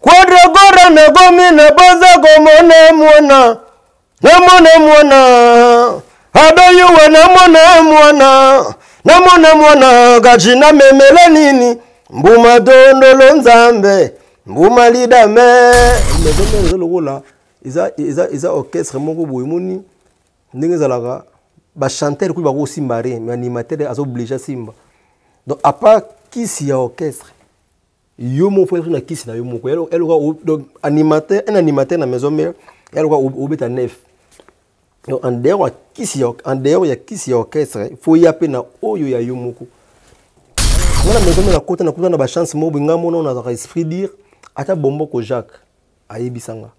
kodrogora nakomi na boza komona mwana namona mwana adoyuwa namona mwana namona mwana kati namemela nini mbuma dondolo nzambe mbuma lidame eza lokola eza orchestre moko boye moni ndenge ezalaka bachanteur kuyi bakosimba rien mais animateur azooblige asimba donc apart kisi ya orchestre yo moko fo na kisi na yo moko yaloka donc animateur un animateur na maison mère yaloka obeta nef donc en dehors ya kisi en dehors ya kisi ya orchestre fo ya pe na oyo ya yo moko wana maison mère akota na kuta na ba chance moko binga mona na zaka esprit dire ata bombo ko Jacques ayebisa nga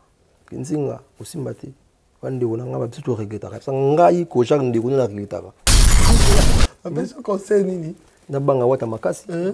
kinzinga osimba te ba ndeko na nga ba biso to regrettaka sa ngai ko Jacques ndeko na regrettaka apesa conseil nini nabanga wata makasi eh?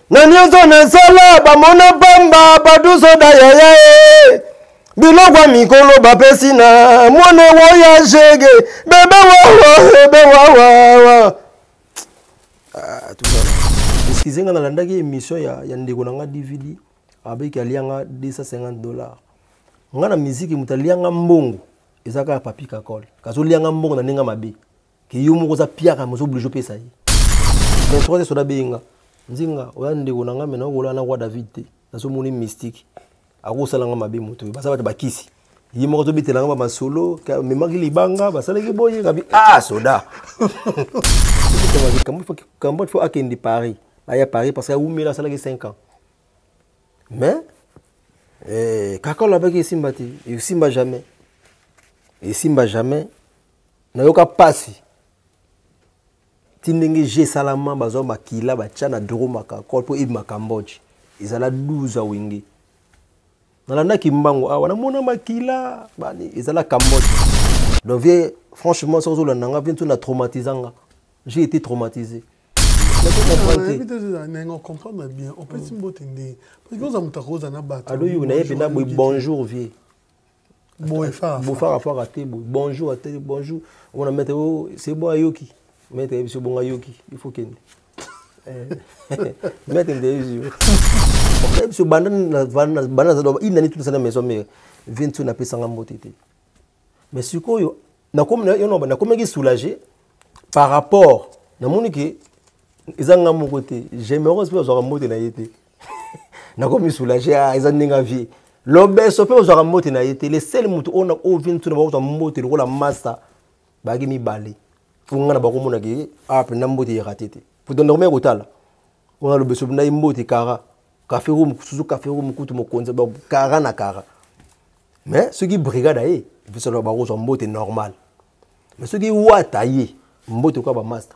na nioso na sala bamona pamba badusoda yaya e biloko ya mikolo bapesi na mwana wo ya jege bebe wawa ebe wawawa ah, eskize nga nalandaki émission ya, ya ndeko na nga dvd abeki alia nga 250 dollars nga na miziki moto alia nga mbongo eza kaka papi kakole kazolia nga mbongo na ndenge mabe ke yo moko oza piaka mozo oblige opesa ye 23 te soda beyinga nzinga oya ndeko na ngai me naokolala na roi david te nazomoni mystique akosala ngai mabe moto oyo baza bato bakisi ye moko azobetela ngai bamasolo memaki libanga basalaki boye kabi a ah, soda kambo fo akende paris aya paris parce que awumela asalaki 5 ans mais eh, kaka olobaki esimba te esimba jamais esimba jamais nayoka mpasi ti ndenge je esalama bazwa makila batya na doro makakol mpo ebima cambodge ezala 12 ya wenge nalandaki mbango awa namona makila bani ezala cambodge donc vie franchement soki ozolanda nga vie ntu na traumatisa nga j'ai été traumatisé comprendre bien opesi mbote nde parce que oza moto akoza na bato adoyuki na ye mpenza boye bonjour vie bofaka faka te boye bonjour ate bonjour omona maître o oh, c'est bon ayoki maître yebi so bongo ayoki il faut kende eh. maître nde yebi yo yebi so banda naza doba inani tuna sana maison mère vintu napesanga mbote te mais sikoyo nakomaki soulage par rapport namoni ke eza nga moko te j'aimerais mpe azwaka mbote na ye te nakomi soulage ah, eza ndenge ya vie lobeso mpe ozwaka mbote na ye te lesele motu oyo oyo vini tuna bakozwa mbote lokola masa bayaki mibale onga na bakomonaka ye awa ah, mpenza mbote yerate te potanda komeki kotala wana lobeso mpenza ye mbote kara kafe rum susu kafe rum kutu mokonzi kara na kara mais soki brigade aye visalo bakozwa mbote normal mais soki wata ye mbote okoya bamasta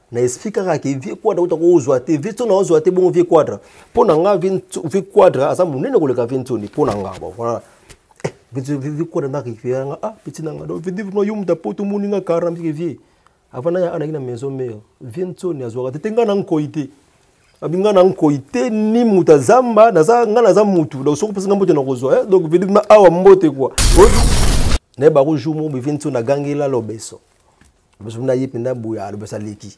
na explikaka ke vie quadra utaka ozwa te vie nsoni ozwa te bongo vie quadra mpo na nga vie quadra aza monene koleka vie nsoni mpo na nga voilà eh, vie quadra na récupéré nga ah petit na nga donc vie vraiment yo muta poto moni nga karam ke vie avant naya anaki na maison mère vie nsoni azwaka te te nga na nkoi te abi nga na nkoi te ni moto azamba naza nga naza motu donc soki opesi nga mbote na kozwa eh, donc vie awa mbote kua naye bakojour moko bevie nsoni agangela lobeso bosomi na ye mpenza boye alobesa leki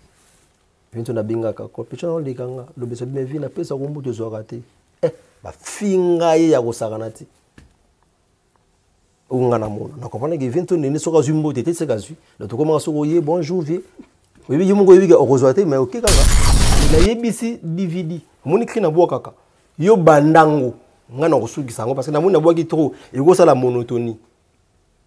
vinto nabengaka kolpecha oleka nga lobesa bino vi napesa ko mbutu ezwaka te eh, bafinga ye ya kosakana te onga na mona na comprendre ke vinto nene soki azwi mbote te seka azwi donc tokomaka soki oye bonjour vie oyebi ye moko oyebi ke okozwa te mais oke kaka nayebisi bvd omoni kri nabwakaka yo bandango ngai nakosukisa yango parce que namoni nabwaki trop ekosala monotonie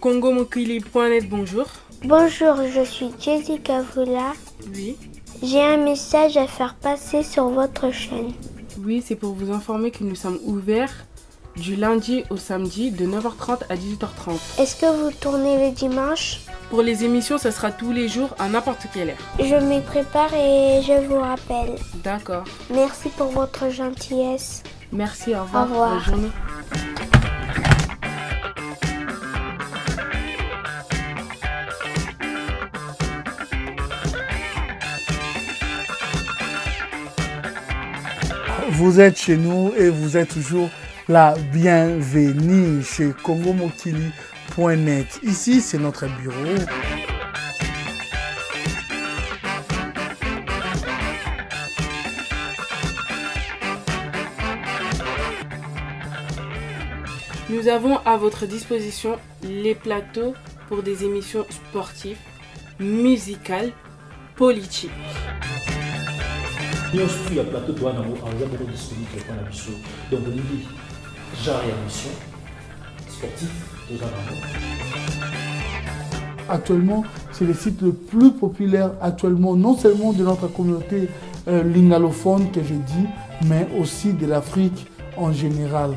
Congo mokili.net bonjour. Bonjour, je suis Jessica Vula Oui. J'ai un message à faire passer sur votre chaîne. Oui, c'est pour vous informer que nous sommes ouverts du lundi au samedi de 9h30 à 18h30. Est-ce que vous tournez le dimanche Pour les émissions, ce sera tous les jours à n'importe quelle heure. Je m'y prépare et je vous rappelle. D'accord. Merci pour votre gentillesse. Merci, au revoir. Au revoir. vous êtes chez nous et vous êtes toujours la bienvenue chez congomokili.net. Ici, c'est notre bureau. Nous avons à votre disposition les plateaux pour des émissions sportives, musicales, politique. nyonso tu ya plateau toa nango awa eza moko disponible epa na biso donc olingi genre ya mission sportif toza nango actuellement c'est le site le plus populaire actuellement non seulement de notre communauté euh, lingalophone que je dis mais aussi de l'afrique en général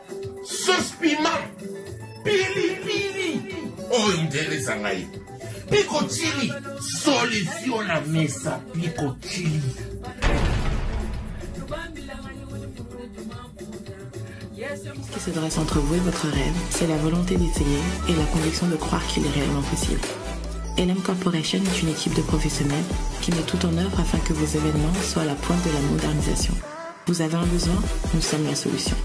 sauce piment pilipili solution mesa Ce qui se dresse entre vous et votre rêve, c'est la volonté d'essayer et la conviction de croire qu'il est réellement possible. LM Corporation est une équipe de professionnels qui met tout en œuvre afin que vos événements soient à la pointe de la modernisation. Vous avez un besoin, nous sommes la solution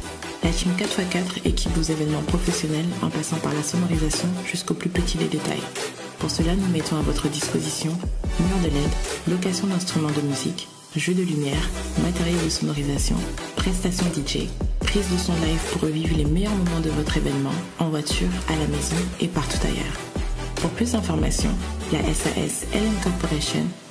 la team 4x4 équipe vos événements professionnels en passant par la sonorisation jusqu'au plus petit des détails. Pour cela, nous mettons à votre disposition mur de LED, location d'instruments de musique, jeux de lumière, matériel de sonorisation, prestations DJ, prise de son live pour revivre les meilleurs moments de votre événement, en voiture, à la maison et partout ailleurs. Pour plus d'informations, la SAS L Corporation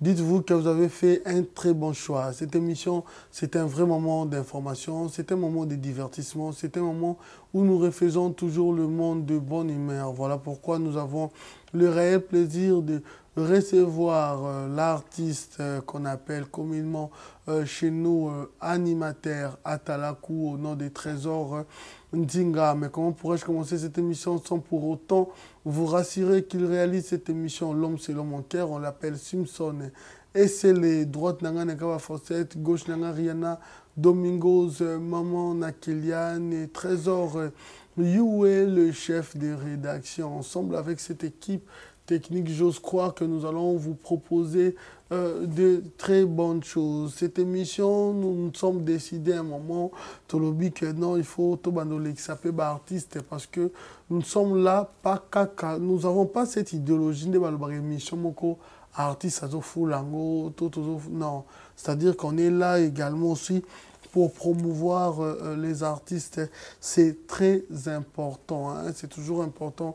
Dites-vous que vous avez fait un très bon choix. Cette émission, c'est un vrai moment d'information, c'est un moment de divertissement, c'est un moment où nous refaisons toujours le monde de bonne humeur. Voilà pourquoi nous avons le réel plaisir de recevoir euh, l'artiste euh, qu'on appelle communément euh, chez nous animateur Atalaku au nom des trésors Ndinga. Mais comment pourrais-je commencer cette émission sans pour autant vous rassurez qu'il réalise cette émission L'homme l'homme en cœur, on l'appelle Simpson. Et c'est les droites Nanga Nagawa Fossette, gauche Nanga Rihanna, Domingos, euh, Maman Nakeliane, et Trésor est le chef des rédactions. Ensemble avec cette équipe technique, j'ose croire que nous allons vous proposer euh, de très bonnes choses. Cette émission, nous nous sommes décidés à un moment, Tolobi, que euh, non, il faut peut être artiste, parce que nous ne sommes là pas caca. Nous n'avons pas cette idéologie de mission moko artiste lango non. C'est-à-dire qu'on est là également aussi pour promouvoir euh, euh, les artistes. C'est très important. Hein. C'est toujours important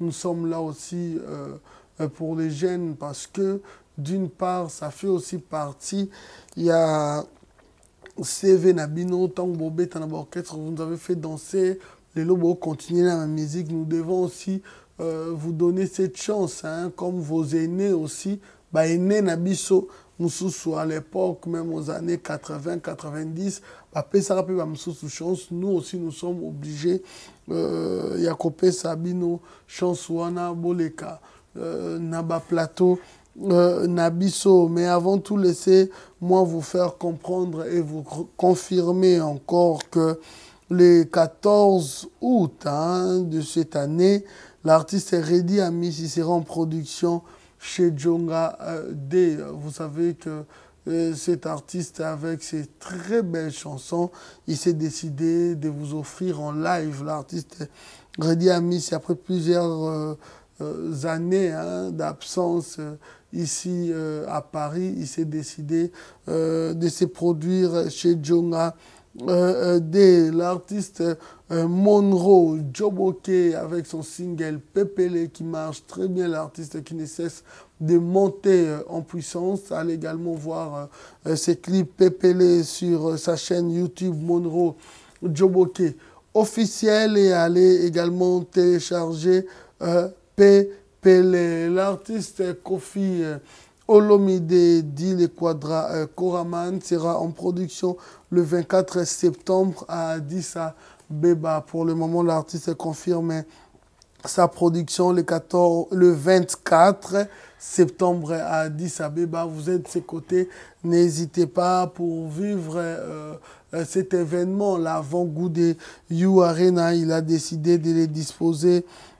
nous sommes là aussi euh, euh, pour les jeunes parce que d'une part, ça fait aussi partie, il y a CV Nabino, Tango Betana Orchestre, vous nous avez fait danser, les lobos continuer la musique, nous devons aussi euh, vous donner cette chance, hein, comme vos aînés aussi, Ba aines na biso mususu à l'epoque meme aux annees 80 90 ba pesaka pe ba mususu chance nous aussi nous sommes obligés euh, ya ko pesa bino chance wana boleka euh, na ba plateau euh, na biso mais avant tout laissez moi vous faire comprendre et vous confirmer encore que le 14 août hein, de cette année l'artiste Reddy Ami sera en production euh, chez Djonga euh, D. Vous savez que euh, cet artiste, avec ses très belles chansons, il s'est décidé de vous offrir en live. L'artiste Reddy Amis, après plusieurs années hein, d'absence, ici euh, à Paris. Il s'est décidé euh, de se produire chez Jonga. Euh, euh l'artiste Monroe Joboke avec son single Pepele qui marche très bien, l'artiste qui ne cesse de monter en puissance. Allez également voir ses clips Pepele sur sa chaîne YouTube Monroe Joboke officiel et allez également télécharger P l'artiste Kofi euh, Olomide dit le Quadra euh, Koraman sera en production le 24 septembre à Addis Abeba. Pour le moment, l'artiste confirme sa production le, 14, le 24 septembre à Addis Abeba. Vous êtes de ses côtés, n'hésitez pas pour vivre euh, cet événement, l'avant-goût de You Arena. Il a décidé de les disposer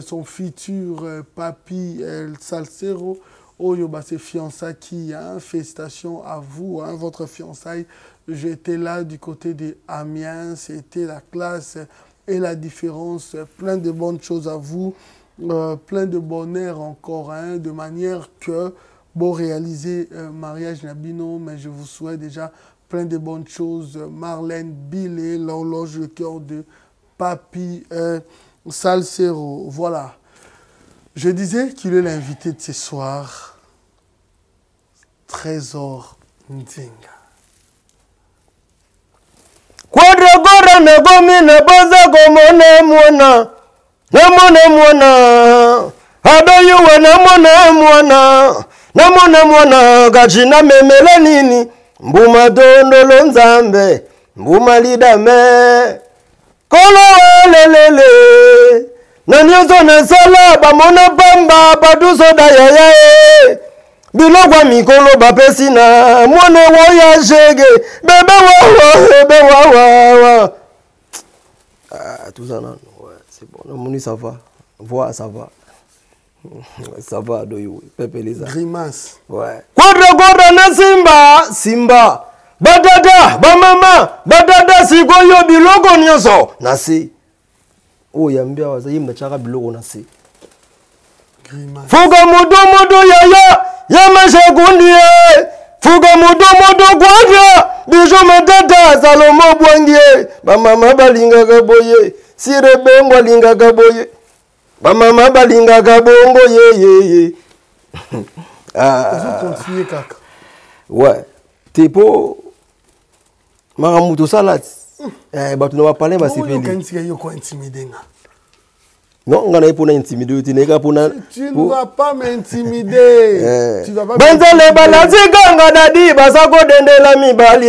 son futur papy Salcero Oyo, oh, bah, c'est fiançailles qui, hein. félicitations à vous, hein, votre fiançaille J'étais là du côté de Amiens, c'était la classe et la différence. Plein de bonnes choses à vous, euh, plein de bonheur encore, hein, de manière que, bon, réaliser euh, Mariage Nabino, mais je vous souhaite déjà plein de bonnes choses. Marlène Billet, l'horloge le cœur de Papi, euh, Salsero, voilà. Je disais qu'il est l'invité de ce soir, Trésor Nzinga. Quadrogora na gomi na boza komona mwana, na mwana mwana, adoyuwa na mwana mwana, na mwana mwana, gaji na memela nini, mbuma dondolo nzambe. nguma lidame kolo walelele na nyonso nasala bamona pamba badusoda yaya e biloko ya mikolo bapesi na mwana wo ya jege bebe wawa bebe wawawa ah, tozana c'est bon namoni ça va voix ça va Ça va, Doyou. Pepe Lisa. Grimace. Ouais. Quadra Quadra na Simba. Simba. Badada, bamama, badada sikoyo biloko nyonso na se. Oyo oh, yambi awa aza yemba chaka biloko na se. Fuka moto moto yaya, yama shakundi ye. Fuka moto moto Quadra, bijo matata, Salomo bwangi ye. Bamama balingaka boye, sire bengo alingaka boye. Ba mama balingaka bongo ye ye ye. Ah. Ozo continuer kaka. Ouais. Te po makambo tosala hmm. eh, bato na bapalin basepeli. Okanisi yo ko intimider nga. Non, nga naye pona intimider yo te naye kaka pona. Tu ne vas pas m'intimider. Eh. Tu vas pas. Banzale balanzika nga dadi baza kodendela mibali.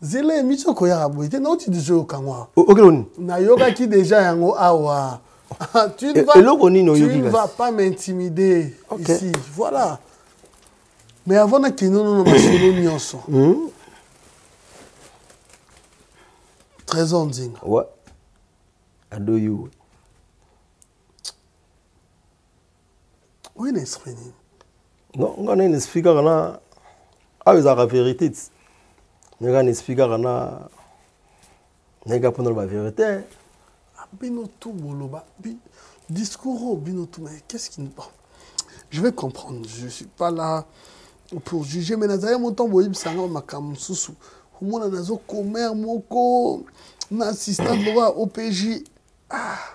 zela emission okoyaka boye te nauti deja oyoka yango awa okende nini nayokaki deja yango awa ah, tu ne e, vas, eloko nini oyoki tu ne vas pas m'intimider okay. ici voilà mais avant nakende ono na masolo nyonso hmm? trésor nzinga ouais. adoyi we oye na esprit nini non nga nini esprit kaka na awa ezalaka vérité ti me kaka na esprit kaka na nayeka mpona loba vérité ah, bino tu boloba discours oyo bino tu mais qu'est ce qui je vais comprendre je suis pas là pour juger mais nazali montan boyebisa nga makambo mosusu omona nazo commer moko na assistant lokola opg ah.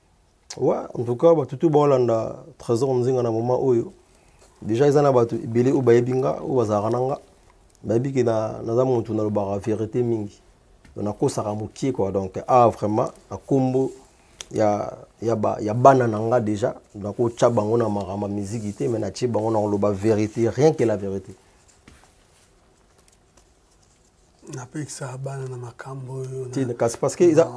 Ouais, en tout cas, tout Bolanda, Trésor Nzinga na moment oyo. Déjà ils en a batu belé au bayebinga au bazarananga. Bayebi que na naza mutu na lobara vérité mingi. Donc na kosaka mukie quoi. Donc ah vraiment na combo ya ya ba ya bana nanga déjà na ko tcha bango na marama musique te mais na tche bango na loba vérité rien que la vérité. napekisaka bana na makambo oyo kasi parce que eza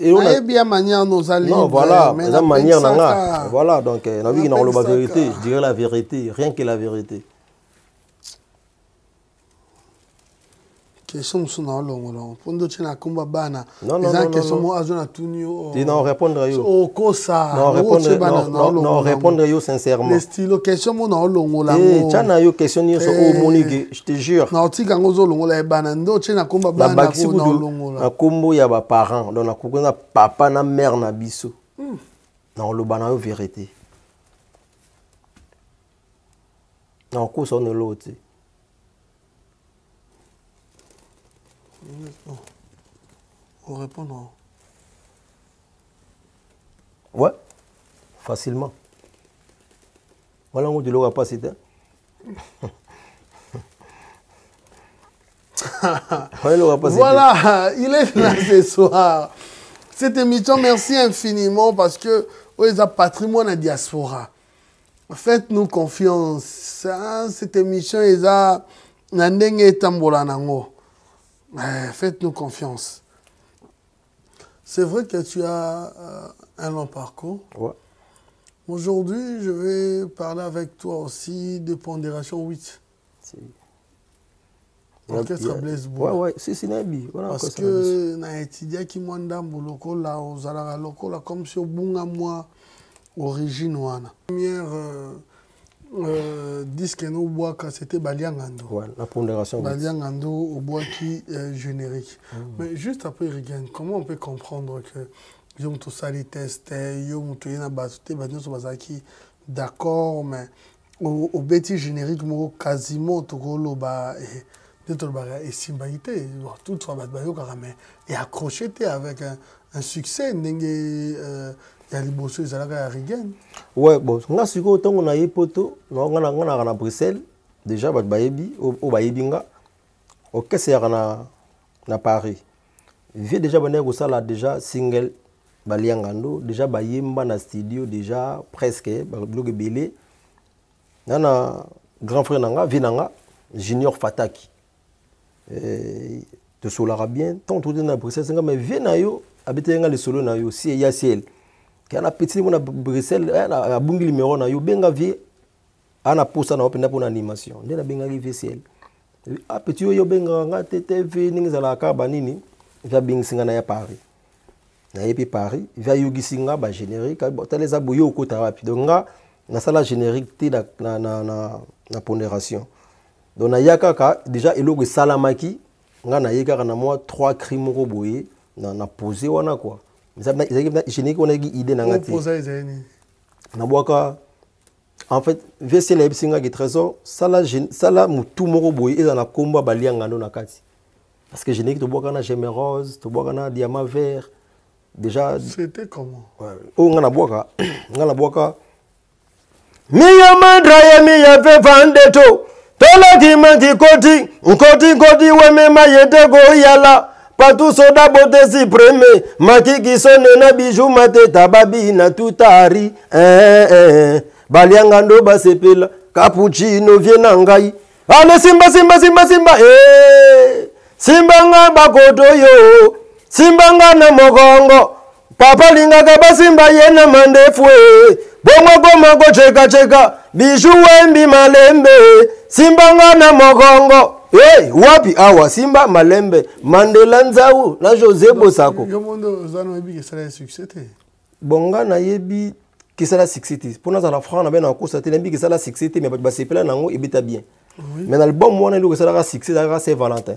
nayebi ya manière no oza voilà eza manière na nga voilà donc eh, nabiki na koloba vérité je dirais la vérité rien que la vérité question mosusu na olongolongo mpo ndotie na kumba bana Non, non, non, non, non. Azo na tuni yo. Ti na répondre yo. O ko sa. Non, répondre non, non, non, répondre yo sincèrement. Le stylo question mo na olongo la. Eh, cha na yo question ni so o monige, je te jure. Na otika ngo zo longo la ebana ndo che na komba bana na ko na olongo la. Na kombo ya ba parents, donc na kokona papa na mère na biso. Hmm. Na olobana yo vérité. na kokosa ono eloko te orépondre ouais facilement wana ngo diloko ya mpasi te voilà, il est là ce soir. Cette émission, merci infiniment parce que oui, oh, c'est patrimoine à diaspora. Faites-nous confiance. Hein. Cette émission, ils a patrimoine à nango. Faites-nous confiance. C'est vrai que tu as euh, un long parcours. Ouais. Aujourd'hui, je vais parler avec toi aussi de Pondération 8. orchestre blaise bula ouais, ouais, si, si, nayebi parce que na étudiaki mwa ndambo lokola ozalaka lokola comme si obunga mwa origine wana première euh, euh, disque no obwaka c'était baliangando ouais, la pondération baliangando obwaki euh, générique mm. mais juste après regain comment on peut comprendre que yo moto osali test yo moto oye na bato te bato nyonso bazalaki d'accord mais obeti générique moko quasiment tokoloba eh, nde tolobaka esimbaki te toutefois bato bayokaka mais e accroché te avec un, un succès ndenge euh, ya liboso ezalaka ya rigen ouais bon nga sikoyo ntango naye poto nga naka na bruxelles déjà bato bayebi oyo bayebi nga orchestre yaka na, na paris vie déjà bandaki kosala déjà single balia ngando déjà bayemba na studio déjà presque biloko ebele nga na grand frère na nga vie na nga junior fataki eh, tosolaka bien ntango tokoti na bruxelles nga mais vie na yo abeteli nga lisolo na yo sie ya ciel kaya na petit ngo na bruxelles eh, abungi limero na yo benga vie a na posa na yo mpenza mpona animation nde nabengaki vcl a ah, petit oyo obengaka nga te te vi ndenge ezalaka kaka banini vi abengisi nga na ya paris nayebi paris vi ayokisi nga bagénérique tala eza boye okota wapi donc nga nasala générique te na, na, na, na, na pondération donc naya kaka déjà eloko esalamaki nga naye kaka na mwa trois cri moko boye na, na pose wana kua ezalaki générique wana yaki idée na nga te nabwaka en fait vc nayebisi nga ke trésor sala, sala motu moko boye eza na nkombo ya baliangando na kati parce que générique tobwaka na geme rose tobwaka na diamant vert déjà c'était comment oyo oh, nga nabwaka nga nabwaka miya mandra ye miya fe fande to tolaki maki koti nkoti nkoti wemema ye te koyala Patou soda bote supreme makiki sone na biju mateta babi na tutari eh, eh. balianga ndo basepela kapuchino vie na ngai ale simba simba simba simba eh. simba nga bakoto yo simba nga na mokongo papa alingaka basimba ye na mandefu e bongo koma kocekaceka biju wembi malembe simbanga na mokongo hey, wapi awa simba malembe mandela nzau na josé bosako bonga nayebi kisala succès te mpo nazala franc na bena nakosa te nayebi kisala succès te me bato basepela na yango ebeta bien mais na album wana eloko esalaka succès ezalaka saint valentin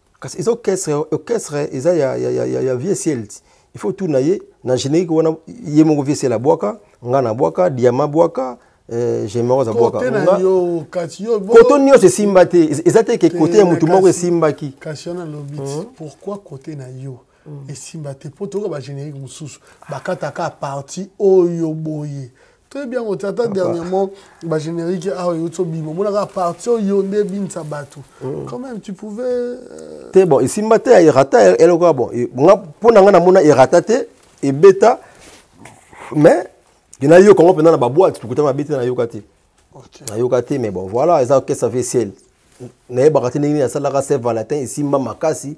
kasi eza orchestre orchestre eza ya, ya, ya, ya, ya vieux siels il faut tout na ye na générique wana ye moko vieux siel abwaka nga na bwaka diama bwaka Eh, gemero aza bwaka koto nyonso esimba te eza te ke kote ya motu moko esimbaki kasi wana alobi mhm. pourquoi kote na yo mm. esimba te mpo toyoka bagénérique mosusu bakataka parti oyo boye toyebi yango te ata dernièrement bagénérique awa ah, euti obima omonaka parti oyo nde ebinisa bato mm. quand même tu pouvais euh, te bon esimba te ya erata eloko bon e, mpo na ngai namona erata te ebeta mais nayoka yango mpenza na baboite lokuta mabe te nayoka te nayoka te mais bon voilà eza kesa vcl nayebaka te ndenge nini asalaka se valentin esimba makasi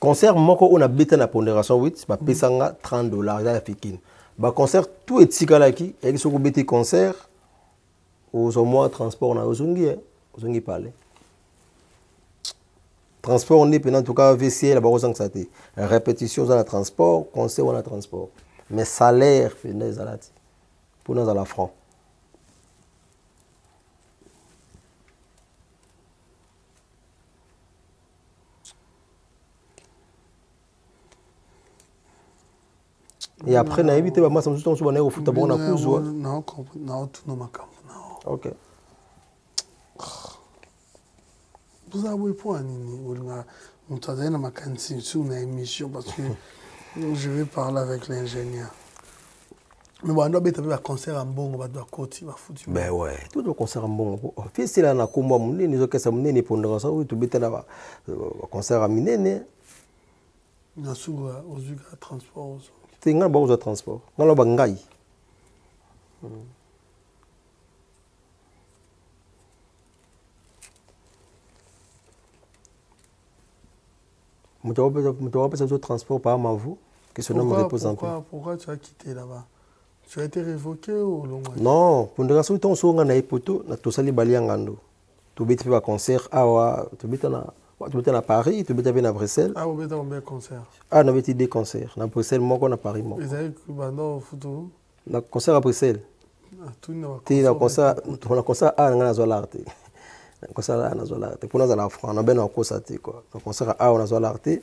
concert moko oyo nabeta na ponderation 8 bapesa nga 30 dollars eza ya fikine baconcert tout etikalaki eyaki soki obeti concert ozwa mwa transport na yo ozongi ye ozongi pale transport nde mpena ntuka vcl bakozangisa te répétition oza na transport conseil wana transport mais salaire mpenza ezala te mpo nazala franc et après nayebi te bamasa mosusu mosusu banaye kofuta bango na kuzwa naotuna makambo nao ok boza boye mpo ya nini olinga moto azali na makanisi sur na émission parce que je vais parler avec l'ingénieur mais bando abeta mpe baconcert ya mbongo bato bakoti bafuti ben ouais tout le concert ya mbongo ofisela na kombo ya monene ezokesa monene epondaka sa oyo tobeta na baconcert euh, ya minene na suku ozwi ka transport te ngai bakozwa transport ngai loba ngai hmm. moto akopesa biso transport par mavu que son homme repose en paix pourquoi tu as quitté là-bas tu as été révoqué ou longwa non pondaka soki ntango soki nga na ye poto tosali bali ya ngando tobeti mpe baconcert awa tobeta na tobeta na paris tobeta mpe na bruxelles ah, obeta combien concert ah nabeti deux concert na bruxelles moko na paris moko ezali banda ofutu na concert ya bruxelles ah, te na concert na concert awa na ngai nazwa lar te na concert awa nazwa lar te mpo nazala franc na bene nakosa te kua na concert awa nazwa lar te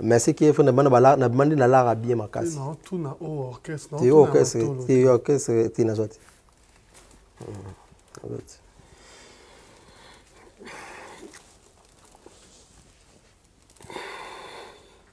mais ce qui est fondé bana bala na bandi na lara bien makasi tout na o orchestre te orchestre te orchestre te na zoti zoti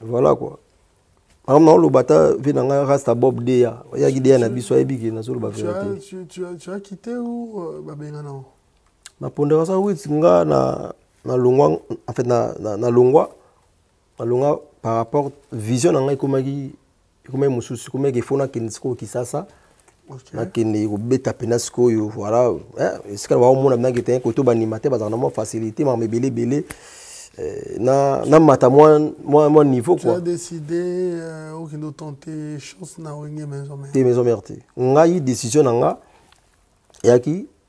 voilà quoi makambo na oloba ata vie na ngai rasta bob deya oyaki deya na biso ayebi ke nazoloba veriteakite euh, babenga nango na ponderasa wit nga na nalongwa en fait nalongwa nalongwa par rapport vision na ngai ekomaki ekomaki mosusu ekomaki efo nakende sikoyo kisasa nakende kobeta mpena sikoyo voilà eh, esika baomona mpenaki te koto bandima te bazalaka na mwa facilité makambo ebele ebele eh, na namata mwa niveau quoi te maison mère te ngai décision na nga eyaki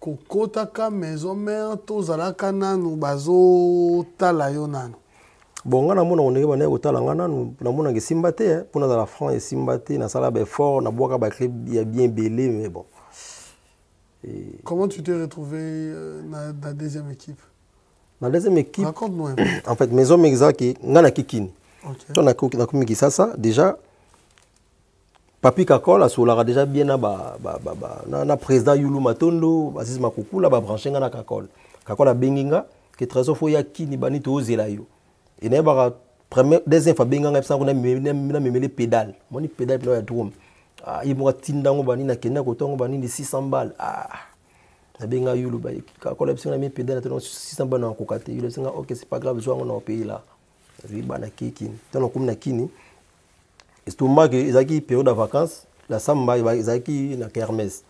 kokotaka maison mère tozalaka nanu bazotala yo nanu bon ngai namonaka ndenge bandaki kotala ngai nanu namonaka esimba te mpo eh. nazala franc esimba te nasala baeffort nabwaka baclub ya bien ebele mais bon Et... comment tu t'es retrouvé euh, na, na deuxième équipe na deuxième équipe raconte nous un peu en fait maison mère ezalaki ngai nakikini okay. to nakomi kisasa déjà Papi Kakol asolaka déjà bien na ba, ba, ba, ba na, na président Yulu Matondo, Aziz Makukula ba branché nga na Kakol. Kakol abengi nga que Trésor faut ya kini bani tozela yo. Et na ba premier deuxième fois benga nga pesa ko na na memele pédale. Moni pédale pino ya drum. Ah, il mo tinda ngo bani na kenda ko tongo bani ni 600 balles. Ah. Na benga Yulu ba Kakol pesa na mi pédale na 600 balles na kokate. Yulu pesa nga OK, c'est pas grave, je vais en payer là. nazali bana kei kini ntango nakomi na kini estomake ezalaki periode ya vacances la samba ezalaki na kermes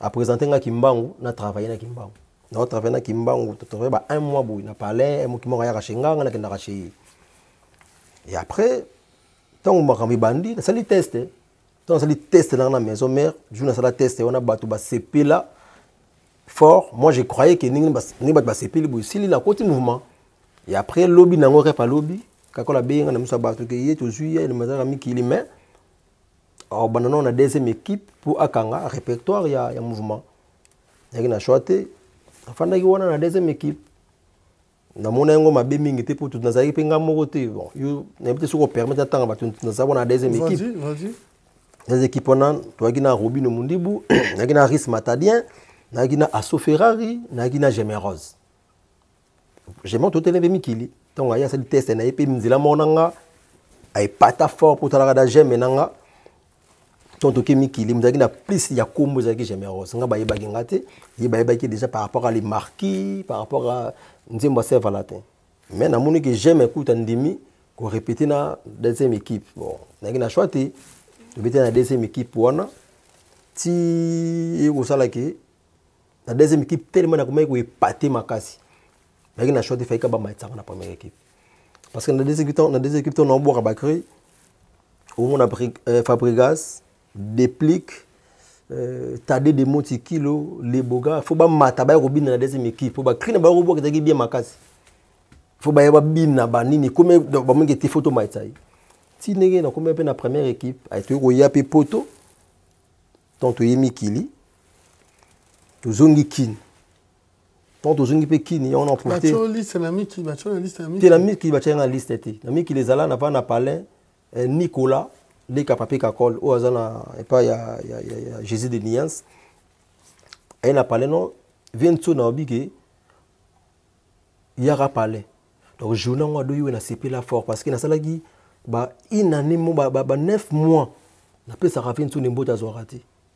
apresente nga kimbangu na travaille na kimbangu na travaille na kimbangu totravaille ba un mois boye na palais mokimbangu ayaka chez nga nga nakendaka chez ye et après ntango makambo ebandi nasali test ntango nasali test nanga na maison mare jour nasala test wana bato basepela fort moi je croyais que ndenge ndenge bato basepeli boye esili nakoti mouvement et après lobi nango rep alobi kakola abeyi nga na miso ya bato ke ye tozwi ye mazalaka mikili mais obanda nao na deuxième équipe mpo akanga répertoire ya, ya mouvement yaki na choix te afandaki wana na deuxième équipe namona yango mabe mingi te mpo nazalaki mpe ngai moko te bon yo nayebi te soki opermete natanga bato naza wana na deuxième équipe les équipes wana toyaki na robino mundibu nayaki na ris matadien nayaki na asso ferrari nayaki na gemerose gemero totele mpe mikili ntango aye asali teste na ye mpe nzela moko na nga aepata fort mpo otalaka da geme na nga to toke mikili mozalaki na plus ya kombo ezalaki gemeros nga bayebaki nga te ye bayebaki déjà par rapport à les marquis par rapport à nzembo ya seva latin mais namoni ke j'aime écoute andimi korepete na deuxième équipe bon nayaki na choix te tobete na deuxième équipe wana ti ekosala ke na deuxième équipe tellement nakomaki koepate makasi nayaki na choix te faika bamatisanga na première équipe parce que na deuxième équipe na deuxième équipe to naobwaka bacrue omona euh, fabrigas déplique euh, tade de moti kilo leboga fo bamata baya kobina na deuxième équipe po bacrue na bango kobwaka ezalaki bien makasi fo baya babina banini komi bamongi ete fo tomatisa ye ti ndenge nakomi mpe na première équipe toyei koya mpe poto donc toye mikili tozongi kin ntango tozongi mpe kini yango na porte te na mikili batyaki na liste te na mikili ezala na va na palin eh, nicolas leka papier kakol oyo aza na epai ya, ya, ya, ya jésus de niance aye na palin no vienso na obi ke yaka palin donc journa yango adoyi oyo nasepela fort parce que nasalaki ba une année mo ba, ba, ba neuf mois napesaka vienso ne mbote azwaka te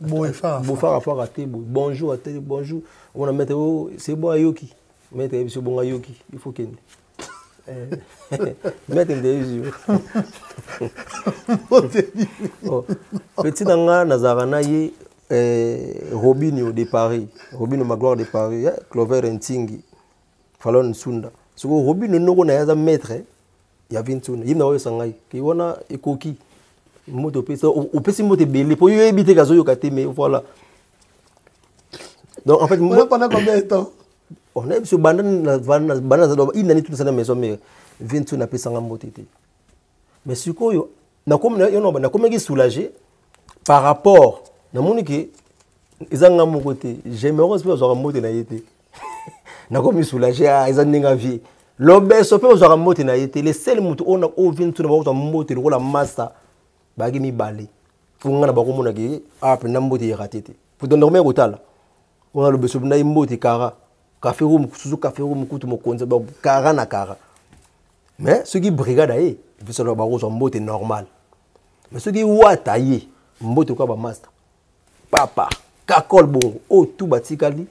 boye fara fara te boye bonjour ateli bonjour omona maître o c'est bon ayoki maître ayebi so bongo ayoki il faut kende maître nde yebi yo petit na nga nazalaka na ye eh, robinio de paris robinio magloire de paris eh, clover ntingi falon nsunda soko robino noko na ye aza maître ya vi nsunda ye naoyo esangai ke wana ekoki mbote opesi opesi mbote ebele mpo yo oyebi te ke azoyoka te mais voilà donc en fait pendant combien de temps on a biso banda na banda na inani tunisa na maison mère vi nsunda apesanga mbote te mais sikoyo nakomaki soulage par rapport namoni ke eza nga moko te gemeros mpe bazwaka mbote na ye te nakomi soulage ah, eza ndenge avie lobeso mpe bazwaka mbote na ye te lesele motu oyo oyo vini tuna bakotwa mbote lokola masa bayaki mibale po ngai na bakomonaka ye awa ah, mpenza mbote erate te pourtant nakomai kotala wana lobeso mpenza ye mbote kara kafe rum susu kafe rum kutu mokonzi kara na kara mais soki brigade aye visalo bakozwa mbote normal mais soki wata ye mbote okoya bamasta papa kakol bongo oyo tu batikali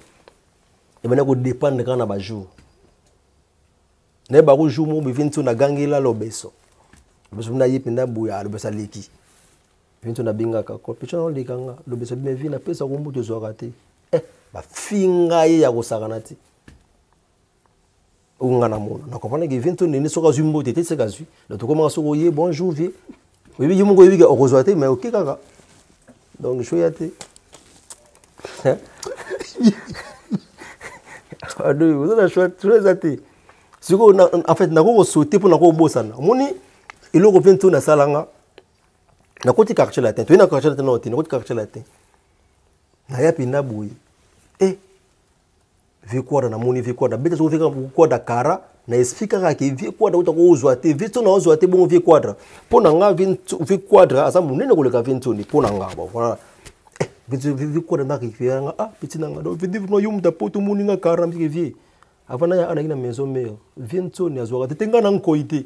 ebanda kodépendre kaka na bajour naye bako jour moko bevinso nagangela lobeso lobeso na ye mpenza boya ah, lobeso aleki vinso nabengaka kakol peco naoleka nga lobeso bimevi napesa kombo tozwaka te eh, bafinga ye ya kosakana te oyo nga namona na comprendre ke viento nene soki azwi mbote te seke azwi donc tokomaka soki oye bonjour vie oyebi ye moko oyebi ke okozwa te mais oke kaka donc sho ya te oza na choix toujours eza te sikoyo en fait nakoki kosaute mpo nakoki kobosana omoni eloko mpe nto nasala nga nakoti quartier latin toyei na quartier latin nao te nakoti quartier latin naya mpenza boye e eh, vie kwada na moni vie kwada beta soki vie kwada kara na esprit kaka ke vie quadra uta kozwa te vie nsoni aozwa te bongo vie quadra mpo na nga vie quadra aza monene koleka vie nsoni mpo na nga bon voilà eh, vie quadra nda récupéré nga ah petit na nga donc vie divre yo muta poto moni nga kara mbike vie avant na ya anaki na maison mère vie nsoni azwaka te te nga na nkoi te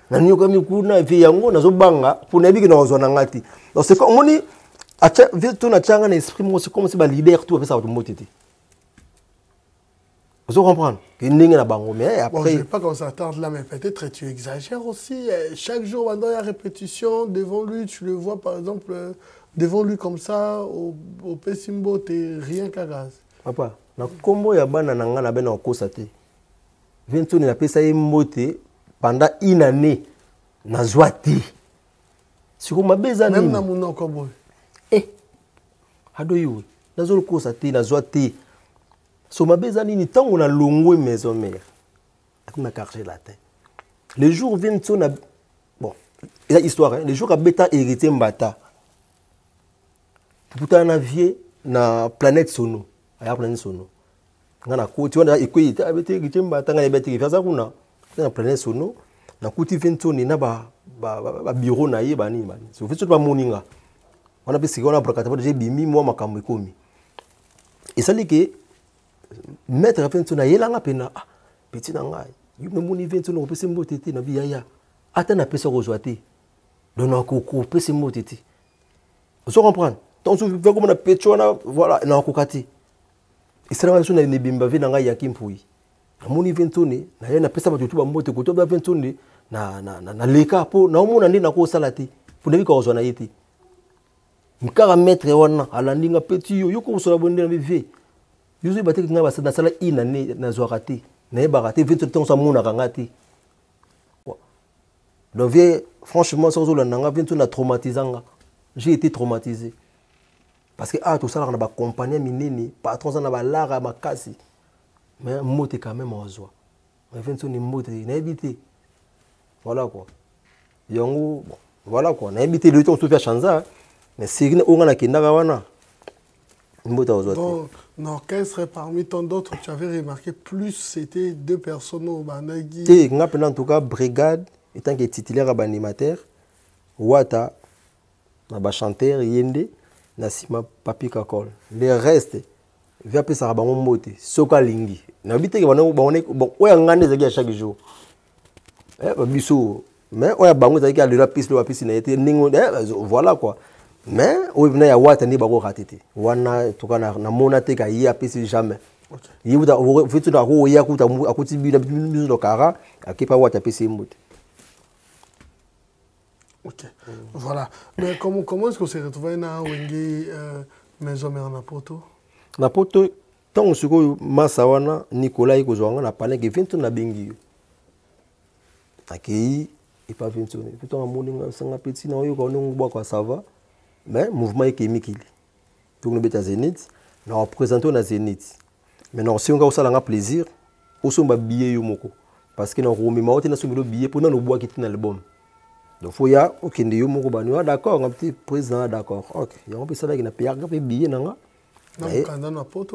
naniokami kuna epe yango nazobanga mpo nayebi ke nakozwa na ngai te donc c'est omoni vie to natya ngai na esprit moko c'est comme si balider to bapesa bato mbote te ozo comprendre ke ndenge na bango mais après bon, je vais pas qu'on s'attarde là mais peut-être tu exagères aussi eh, chaque jour banda ya répétition devant lui tu le vois par exemple euh, devant lui comme ça opesi mbote rien kaka papa na nkombo ya bana na ngai na bena kokosa te vie ntoni napesa ye mbote pendant une année nazwa te siko mabe eza nini na munoko boye eh adoyiwe nazolokosa te nazwa te so mabe eza nini ntango nalongwe maison mère akoma quartier latin le jour vient so na bon eza histoire hein? le jour abeta héritier mbata tokutana na vie na planète sono aya planète sono nga nakoti wana ekwei abeteki temba tanga na ebeteki aza kuna na planète sono nakuti vinsoni na babiro na ye banini banini so vinsoni bamoni nga wana mpe sika wana brakata deja ebimi mwa makambo ekomi esali ke maître ya vinsoni ayelanga mpena ah peti na ngai yo memoni vinsoni okopesi mbote te na biyaya ata napesi okozwa te donc nakopesi mbote te ozo comprendre donc soki mpe komona petro wana voilà nakoka te esalaka biso na ebimba ve na ngai yaki mpui namoni ventone naye napesa bato tu bambote koto ba ventone naleka mpo naomona nde nakosala te mpo nayebi kakozwa na ye te kaka maître wana alandi nga peti yo yoka osola bonde na bv yozo yeba te nga nasala inane nazwaka te nayebaka te ventone ntango so amonaka nga te donc vie franchement soki ozolanda nga vie nso na traumatisa nga j'ai été traumatisé parce que awa ah, tosalaka na bacompagnie ya minene patron aza na balara ya makasi mais mbote quand même wazwa mais vie nso ni mbote nayebi te voilà quoi yango bon voilà quoi nayebi te lelo ntango soki ya chanza mais sirine oyo nga nakendaka wana Mbota ozwa te. Na orchestre parmi tant d'autres tu avais remarqué plus c'était deux personnes au bandagi. Te nga pena en tout cas brigade étant que titulaire à animateur Wata na ba chanteur yende na sima papi kakol. Le reste via pesa bango mbote soka lingi. Na bite ke bango bango oya ngande ezaki à chaque jour. eh, ba biso mais oyo ya bango ezalaki alela pisi loba pisi na ye te ndenge eh, voilà quoi mais oyo mpena ya wata nde bango rate te wana toka namona te ka ye apesi jamais ye kuta feti na akoye akuta akuti bino biso na kara akepa wata apesi ye mbote Ok, voilà. Mais comment, comment est-ce qu'on s'est retrouvé dans Wenge euh, Maison Mère Napoto Napoto, ntango sikoyo masa wana nicolas ayei kozwa nga na palin ke vinton nabengi yo akei epa vinton vinton amoni nga sanga peti na oyoka ndenge obwaka sava mais mouvement ekei mikili ntongo nobeta zenith na opresente na zenith mais na osengi nga osala nga plaisir osomba billet yo moko parce que na okomema yo te nasombeli yo billet mpo nano obwaki te na album donc fo ya okende yo moko bani ah, d'accord nga te président ah, d'accord ok yango mpe esalaki na peyaka mpe billet na nga Eh?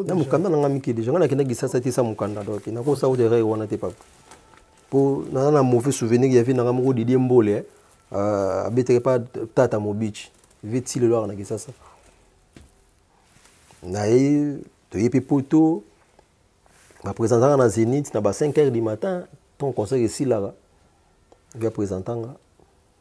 na mokanda na nga mike deja nga nakenda kisasa te sa mokanda donc nakosa kuta erreur wana te papa mpo naza na mauvais souvenir ya vie nanga moko didie mbole eh? euh, abeteke pa tata mobici vie ti lelo aka na kisasa naye toye mpe poto bapresentaka na zénith na ba 5 heures du matin ntongo concert esilaka mpe apresentanga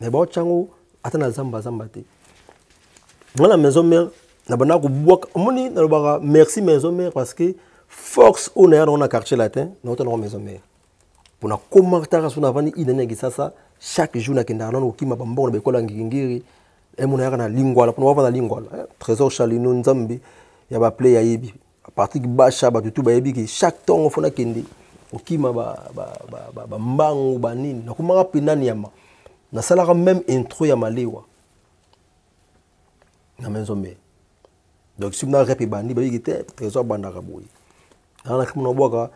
mais baotya yango ata na zamba zamba te nga na maison mère nabanda kobwaka omoni nalobaka merci maison mère parce que force oyo naya nango na quartier latin naota nango maison mère mpo nakomaka taka so navandi inani ya kisasa chaque jour nakendaka nano kokima bambongo na baekola ya ngingingiri emona yaka na lingwala mpona wava na lingwala eh, trésor chalino nzambe ya baplay ayebi Patrick Basha bato tout bayebi ke chaque tongo fona kende okima ba ba ba ba, ba mbangu ba nini nakomaka pena nyama nasalaka même intro ya malewa na maison mère donc soki na rep ebandi bayebi ke te trésor abandaka boye nana kimona bwaka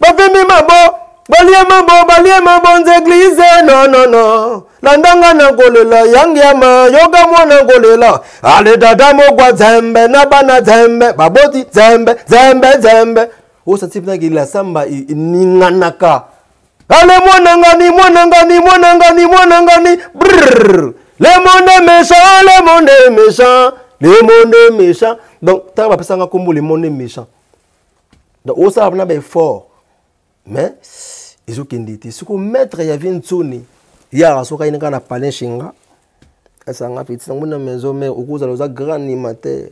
bapembi mabo balie mabo balie mabo nzeglize nonono landanga na kolela yangiama yoka mwana kolela ale dada mokwa zembe na bana zembe baboti zembe zembe zembe osatipinaki la samba eninganaka ale mwana ngani mwana ngani mwana ngani mwana ngani brrr le monde méchant le monde méchant le monde méchant donc ntango bapesanga nkombo le monde méchant donc osala mpona baeffort mais ezokende te soko maître ya vie nsoni ye akasoka yini kaka na palin shinga asanga peti nango na maison mare okozala oza grand animateur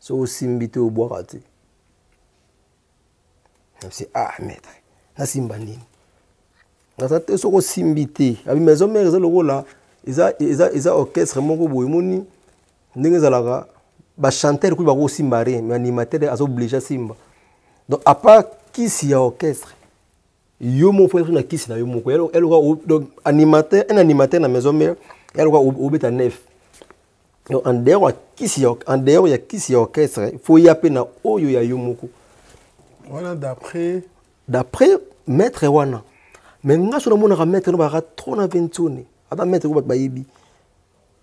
so osimbi te obwaka te namsi ah maître nasimba nini naza te soko osimbi te abi maison mare eza lokola eza, eza, eza orchestre moko boye moni ndenge ezalaka bachanteur kutu bakosimba rien mais animateur aza oblige asimba donc apart kisi ya orchestre yo moko fo na kisi na yo moko eloka animateur un animateur na maison mère eloka obeta nef donc en dehors ya kisi en dehors ya kisi ya orchestre fo ya mpe na oyo ya yo moko wana d'après d'après maître wana mais nga so namonaka maître no bakaka trop na vensone ata maître ko bato bayebi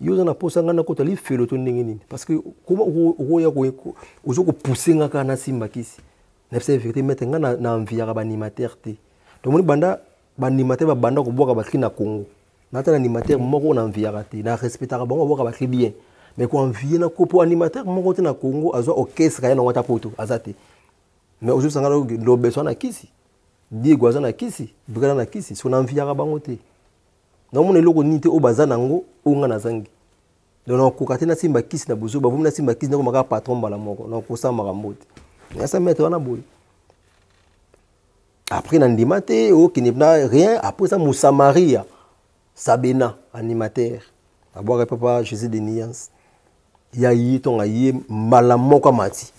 yo oza na mposa ngai nakota lifelo to ndenge nini parce que koma okoya ozo kopousse ngai kaka nasimba kisi nayebisa ye verité maître ngai na enviaka baanimateur te tomoni banda baanimateur babanda kobwaka bakri na congo nata na animateur moko na enviaka te na respectaka bango babwaka bakri bien mais koenvie na ko mpo animateur moko te na congo azwa orchestre ya nango ata poto aza te mais ozosanga lobeso na kisi diego aza na kisi brigada na kisi so na enviaka bango te naomona eloko nini te oyo baza na yango oyo ngai nazangi donc nakokoka te nasimba kisi na bozoba vomi nasimba kisi nakoma kaka patron mbala moko nakokosala makambo te nasa maitre wana boye après nandima te okende oh, na rien après eza mosamaria sabena animateur abwaka papa josé de niance ya ye ntonga ye mbala moko amati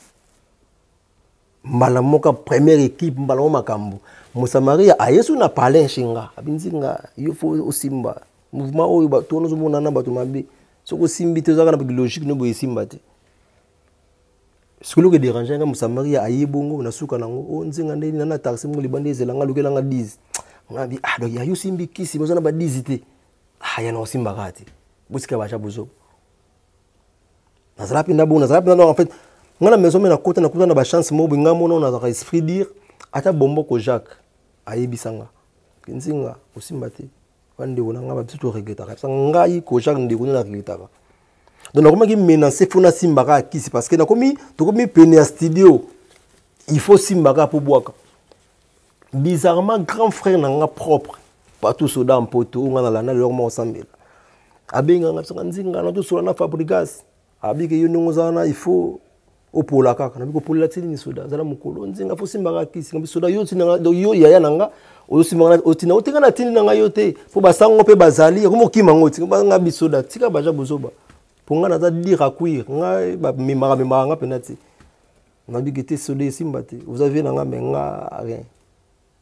mbala moka première équipe mbala mo makambo mosamaria ayesu na palais nshinga abinzi nga yo fo osimba mouvement oyo bato wana ozomona na bato mabe soki osimbi te ozalaka na logique no boye esimba te sikoloki dérange nga mosamaria aye bongo na suka nango o oh, nzinga nde nini na taxi moko libanda ezela nga lukela nga 10 nga bi ah donc ya yo simbi kisi oza na ba 10 te ah ya na osimbaka te bosika baja bozoba nazala mpenza bongo nazala mpenza donc en fait ngai na maison me nakota nakuta na bachance moko boye ngai mona oyo nazalaka esprit dire ata bomboko jacques ayebisa nga nzinga osimba te bandeko na ngai babiso toregretaka bisa ngai ko jacques ndeko nde naregretaka donc nakomaki menance fo nasimbaka ya kisi parce que nakomi tokomi pene ya studio il faut simbaka mpo bwaka bizarrement grand frère na nga propre partout soda mpoto oyo nga nalanda lelo moko osambela abenganga bisaka nzingana tosola na fabrigas abike yo ndenge ozala na ifo opola kaka nabi kopolela ti nini soda azala mokolo nzinga fo osimbaka kisi nabi soda yo tinanga donc yo yaya na nga ozosimbaka otinda otika na tindi na ngai yo te mpo basango mpe bazali ekomi okima yango tika banga bisoda tika baja bozoba mpo ngai naza dire akuire ngai bamemaka memaka ngai mpenza te nabi ke te solo esimba te oza vie na nga me nga rien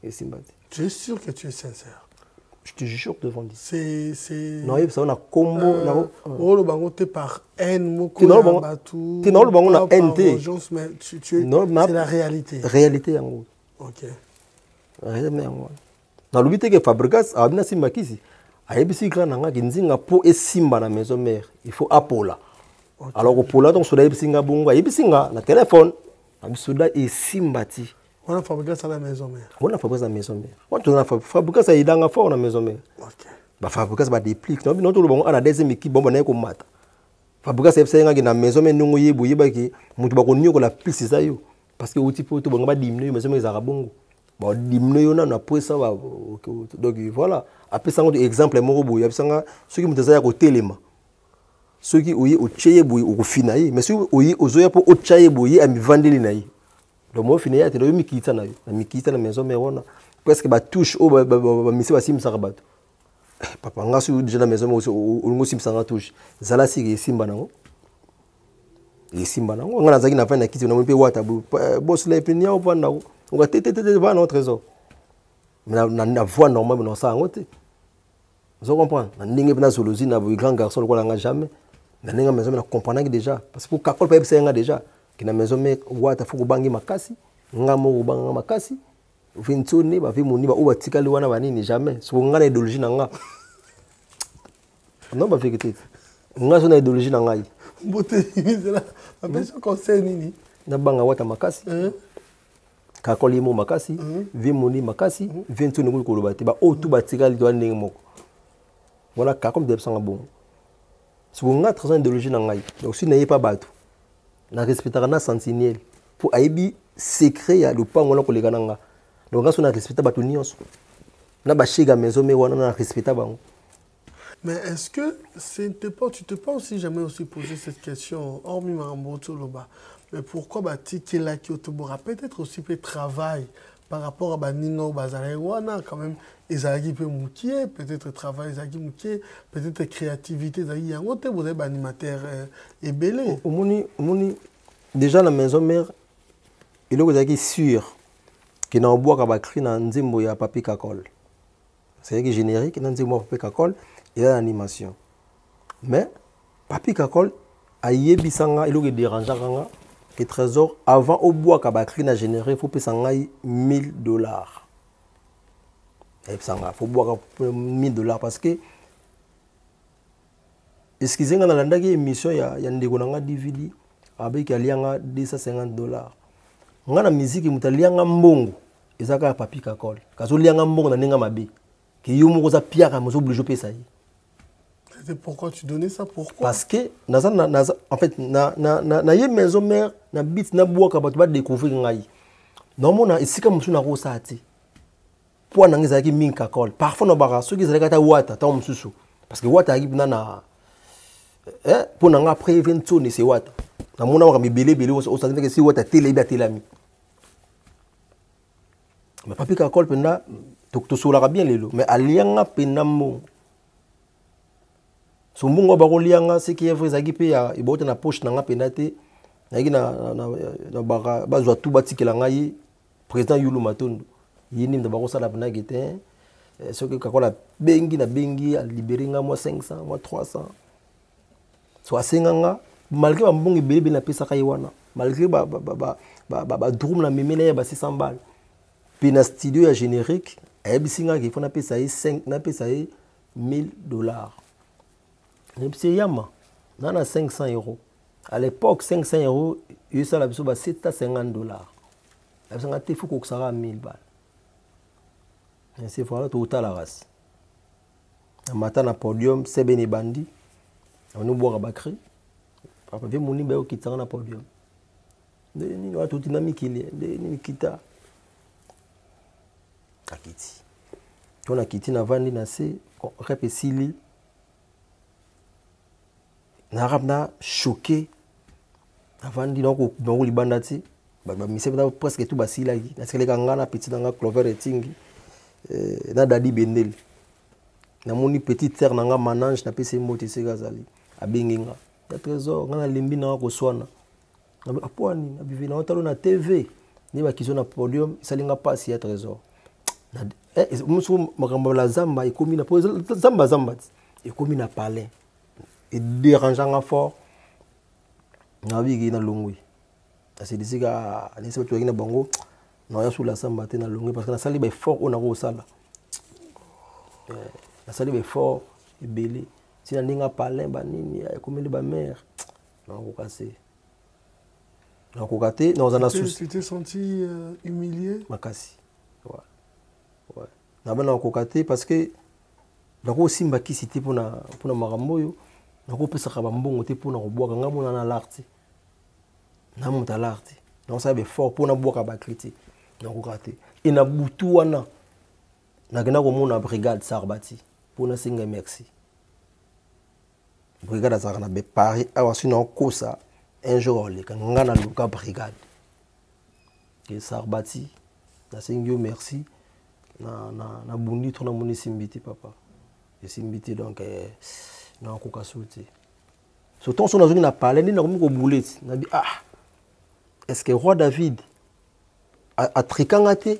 esimba te tu es sûr que tu es sincère je te jure devant Dieu. C'est c'est Non, il ça na combo euh, na oh le bango te par haine moko na batu. Te na le bango na haine te. mais tu tu c'est la réalité. Réalité yango. OK. Réalité yango. nalobi te ke fabrigas awabi na simba kisi ayebisi grand na nga ke nzinga mpo esimba na maison mère il faut apola okay. alors kopola donc soda ayebisi nga bongo ayebisi nga na telefone abi soda esimba ti wana fabrigas na maison mère wana fabrigas na maison mère wana tozana fabrigas ayidanga fort na maison mère okay. bafabrigas badeplique nabi no toloba ngo ana deuxième équipe bombo naye komata fabrigas ayebisaki ngaki na maison mère ndongo ye boyebaki moto bakoniokola pisi eza yo parce que outi poto bango ba diminuer mais jamais ezaka bongo ba diminuer yo nanu après ça ba donc voilà après ça exemple moko boye ya bisanga soki mutu azaya ko telema soki oye otye ye boye okofina ye mais soki oye ozoya mpo otya ye boye amivandeli na ye donc mofina ye atela yo mikitisa na yo na mikitisa na maison mère wana presque batouche oyo bamisi basimbisaka bato eh, papa nga soki deja na maison mère olingi osimbisa nga touche zala sika esimba nango esimba nango ngai nazalaki na vani na kiti namoni mpe wata eh, bosla epe niao vani nango oka te te te te vani nango trésor na voix normal mpe naosala yango te ozo comprendre na ndenge mpe na zolozi na grand garçon lokola nga jamais na ndenge maison me na comprenaki déjà parce que kakol mpe ayebisaki nga déjà ke na maison me wata fo kobangi makasi nga moko kobanga nga makasi ovi ntsone bavi moni baoyo batikali wana banini jamais soko nga na idéologie na nga non ba verité nga zo na idéologie na ngai mbote zela apesa hmm? conseil nini na banga wata makasi hmm? kakoli ye mo makasi hmm? vie moni makasi vie ntu ndenge koloba te baoyo tu batikali to ndenge moko wana kakoli bidebisanga bongo soko nga traza na idéologie na ngai donc soki naye pa bato na respectaka na sentinelle mpo ayebi secret ya lopango wana koleka na nga donc nga so na respecta bato nyonso na ba chiga maison mais wana na respecta bango Mais est-ce que c'était pas, tu t'es pas aussi jamais aussi posé cette question, hormis Marambo Toloba, mais pourquoi Bati Kelaki Otobora peut-être aussi peut travail par rapport à Baninga ou Bazarawana quand même, ezalaki mpe mokie peut-être travail ezalaki mokie peut-être créativité ezalaki yango te bozali baanimateur euh, ebele omoni omoni déjà na maison mère eloko ezalaki sur ke na obwaka ba cri na nzembo ya papi kakol seyaki générique na nzembo ya papi kakol eza na animation mais papi kakol ayebisa nga eloko ederangeaka nga ke trésor avant obwaka ba cri na générique fo pesa ngai 1000 dollars ayebisa nga fo bwaka 1000 dollars parce que excuse nga nalandaki émission ya, ya ndeko na nga dvd abeki alia nga 250 dollars nga na miziki moto alia nga mbongo eza kaka papi kakole kazolia nga mbongo na ndenge mabe ke yo moko oza piaka mozo oblige opesa ye pourquoi tu donnais ça pourquoi parce que naza na, naza en fait na na na, na ye maison mère na bit na bwaka bato ba découvrir ngai naomona esika mosusu nakosala te poids na ngai ezalaki mingi kakol parfois nalobaka soki ezalaki ata wata ntango mosusu parce que wata ayaki mpena na eh, mpo na ngai après vensone se wata namona makambo ebele ebele osanzaki si wata atelebi atelami mais papi kakol mpenza tosolaka bien lelo mais alia nga mpenza mbongo so mbongo oyo bakolia nga seki evre ezalaki mpe ebauta na poche na nga mpenza te nayaki na baka bazwa tu batikela ngai Président Yulu Matondo, ye nini bakosala bnage te eh, soki kakola bengi na bengi alibere nga mwa 500 mwa 300 so asenga nga malgré bambongo ebele ebele napesaka ye wana malgré badrum na memela ye ba 600 bale mpe na studio ya générique ayebisi nga kefo napesa ye 5 napesa ye 1000 dollars nayebisi ye yama na na 500 euro à l'époque 500 euros yosala biso ba 750 dollars abisanga te fuku okosaka 1000 bal nsefala tokotala kasi amata na podium sebene ebandi abandi kobwaka bacri papa vie monimba yokitisaka na podium nde nini wana touti na mikili nde nini kita akiti to nakiti navandi na se rep esili narab na choqué avandi nango libanda ti bamisemi na presque tout basilaki nasikaleka ngai na petit na ngai clover etingi eh, na dadi bendeli namoni petite sœur na ngai manange napesi ye mbote esika azali abengi nga ya trésor ngai nalembi nanga koswana apwani na bive na otalo na tv nde bakizo na podium esali nga mpasi ya trésor eh, mosuku makambo la zamba ekomi na po zamba zamba ti ekomi na palais ederange nga fort nabiki nalongwi asilisika nisi bato yaki na bango naya sula samba te nalongwi parce que nasali baeffort oyo nako kosala eh, nasali baeffort ebele ntina ndenge apalin banini ekomeli bamare nakoka se nakoka te naoza na souci te senti euh, humilié makasi ouais. ouais. naba nakoka te parce que nakosimba kisi te mpona mpona makambo oyo nakopesaka bambongo te mpona kobwaka ngai mona na lar te na moto alar te nakosala befort mpona bwaka bakri te nakoka te e na butu wana nakenda komona brigade sarbati mpona senga merci brigade azalaka na bepari awa soki naokosa un jour aoleka nga na luka brigade ke sarbati nasengi yo merci nabundi to namoni esimbi te papa esimbi te donc eh, nakoka so te so ntango so nazongi na palais nde nakomi kobule ti nabi ah est ce que roi david atrikanga te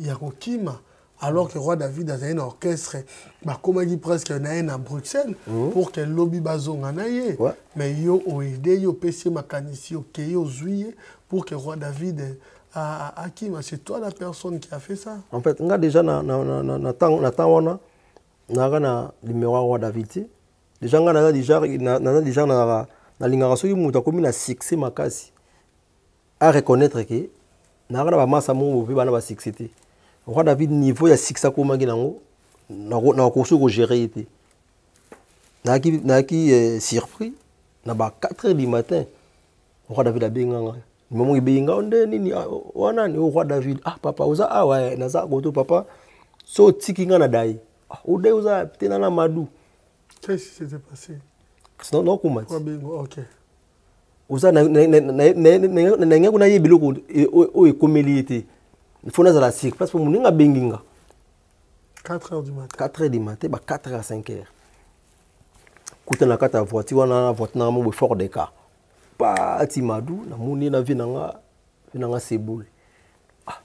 ya kokima alors que roi david azali na orchestre bakomaki presque na ye na bruxelles mhm. pour que lobi bazonga na ye mais yo oaide ye opesi ye makanisi okei ozwi ye pour que roi david akima c'est toi la personne qui a fait ça en fait nga déjà na temps wana nayaka na numero ya roi david te déjà nga naza déjà nalingaka soki moto akomi na succès makasi a reconnaître que nayaka na bamasa moko bope bana basuccès te roi david niveau ya succès akomaki nango nakokosi kogere ye te nayaki eh, surpris na ba 4 heures du matin roi david abenga ngai momo ebeyi ngai nde nini ah, wana ni oh, roi david ah papa oza awa ah, eh, naza koto papa so otiki ngai na dai ah, odai oza te na na madu qu'est-ce qui s'était passé sinon naokumati okay. oza nangai kuna ye biloko e, oyo ekomeli ye te ifo nazala sur place mpo moninga abengi nga 4 heures du matin 4 heures du matin ba 4 heures à 5 heures kuta na kati ya voiture wana na voiture nanga moboye fort de cas pati madu namoni ye na vie nanga vie nanga seboule ah,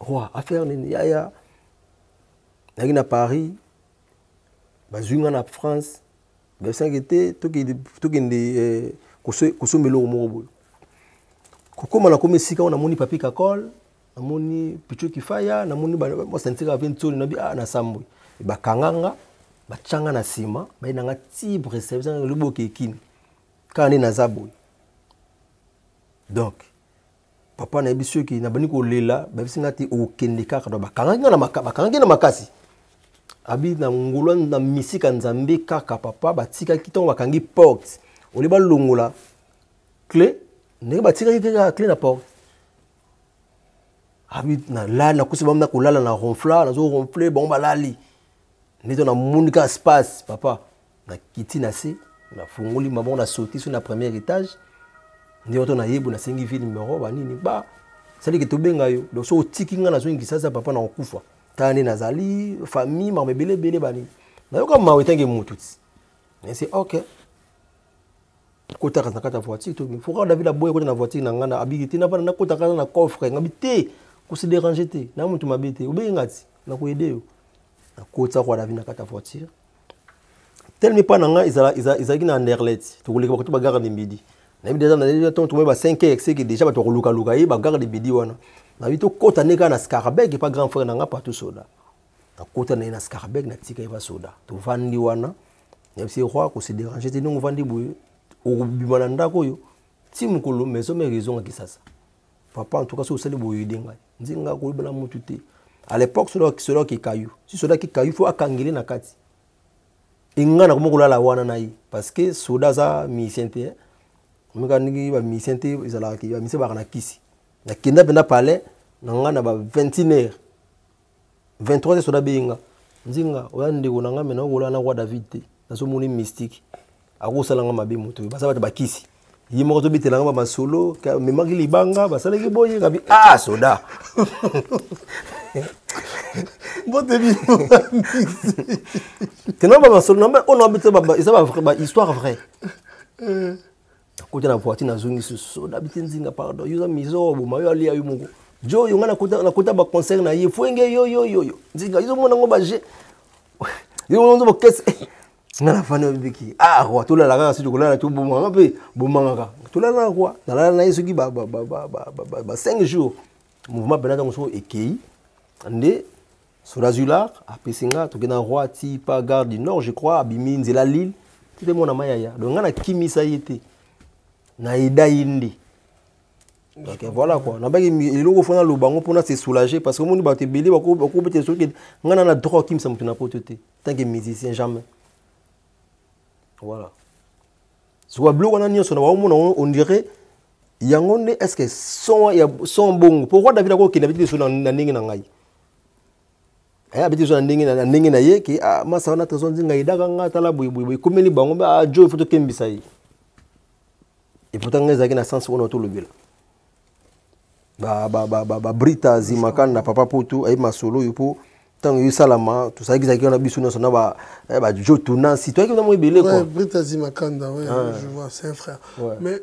roi affaire nini yaya nayaki na paris bazwi nga na france Nayebisaki te tokende eh, kosomba eloko moko boye. Kokoma na komi esika oyo namoni papi kakol, namoni picho kifaya, namoni basantika bape nsoni nabi ah, nasambwe. Bakanga nga, batya nga na nsima, baye na nga ti Bruxelles, bisa nga lobi okekini. Kaka nde naza boye. Donc, papa nayebi soki nabandi kolela bayebisi ngai te okende kaka do bakangaki ngai bakangaki na makasi abi na ngolwa na misika nzambe kaka papa batikaki ntango bakangi porte olie balongola cle ndenge batikaki kaka cle na porte abi nalali nakosi bamna kolala na ronfla nazo ronfle bango balali nde to namoni kaka space papa nakiti na se nafungoli mabongo na sauti so na premier étage nde wato nayebo nasengi vie numero banini ba salike tobenga yo donc so otiki ngai nazongi kisasa papa na kokufa tala nde nazali famille mama ebele ebele banini nayoka mawa etange motu ti nase ok kotaka na kati ya voiture to foka david aboya kota na voiture na ngai na abiki te napana nakotaka na coffre ngabi te kose dérange te na motu mabe te obengi ngai ti nakoyede yo nakotisa kwa david na kati ya voiture telemi mpa na ngai ezalaki na anderlet tokoleka bakoto bagare de midi nayebi deja nayebi ntongo tomoi ba 5 heures seke deja bato bakolukaluka ye bagare de midi wana nayebi tokɔta nde kaka na scarabeg epa grand frère na ngai partout soda nakota na ye na scarabeg natika ye ba soda tovandi wana nayebisi roi kose dérange te ndenge ovandi boye okobima na ndako oyo ti mokolo maison mère ezongaki sasa papa en tout cas soki osali boyede ngai nzinga kolobela mutu te à l'époque soda soda ki kayu si soda ki kayu faut akangele na kati enga na komoko lala wana na ye parce que soda aza musicien te hein. omeka ndenge ba musicien te ezalaka ki ba musicien baka na kisi nakenda mpenda palais na nga na ba 21 heures 23 soda abeyi nga nzinga oya ndeko na nga me naokola na roi david te nazomoni mystique akosala nga mabe moto oyo baza bato bakisi ye moko tobetela nga bamasolo memaki libanga basalaki boye kabi a ah, soda tena bamasolo oyo eza bahistoire vrai eh. nakota na voiture nazongi susu na biti nzinga pardon yo oza mizo oboma yo alia yo moko jo yo nga nakota baconcert na ye fwenge yoyoyoyo nzinga yo ozomona yango baje yo ozo bokese nga na fani obiki ah roi tolala kaka soki tokolala tobomaka mpe bomanga kaka tolala na roi nalala na ye soki ba 5 jours mouvement mpena ntango soko ekei nde Surazular apesi nga toke na roi ti pa gare du nord je crois abimi nzela lille tete mwana mai yaya donc nga nakimisa ye te nayeda ye nde donc voilà quoi nabaki eloko fo naloba yango mpona se soulager parce que omoni bato ebele bakobetela soki ngai na na droit okimisa moto na poto te tant que musicien jamais voilà sikoya biloko wana nyonso na baomona yango on dirait yango nde est ce que son bongo pourquoi david akokenda bete biso na ndenge na ngai eh, abeti biso na ndenge na ndenge na ye ke ah, masa wana trésor nzinga yedaka nga tala boyeboye ekomeli bango ba ah, jo ifo tokembisa ye epota nga ezalaki na sense wana tolobela babrita zimakani na papa poto ayebi masolo oyo mpo ntango esalama tosalaki zalaki wana biso nyonso na bajo eh, tunansi toyaki na mwa ebele quoi brita zimakanda ouais, ah. je vois c'est un frère ouais. mais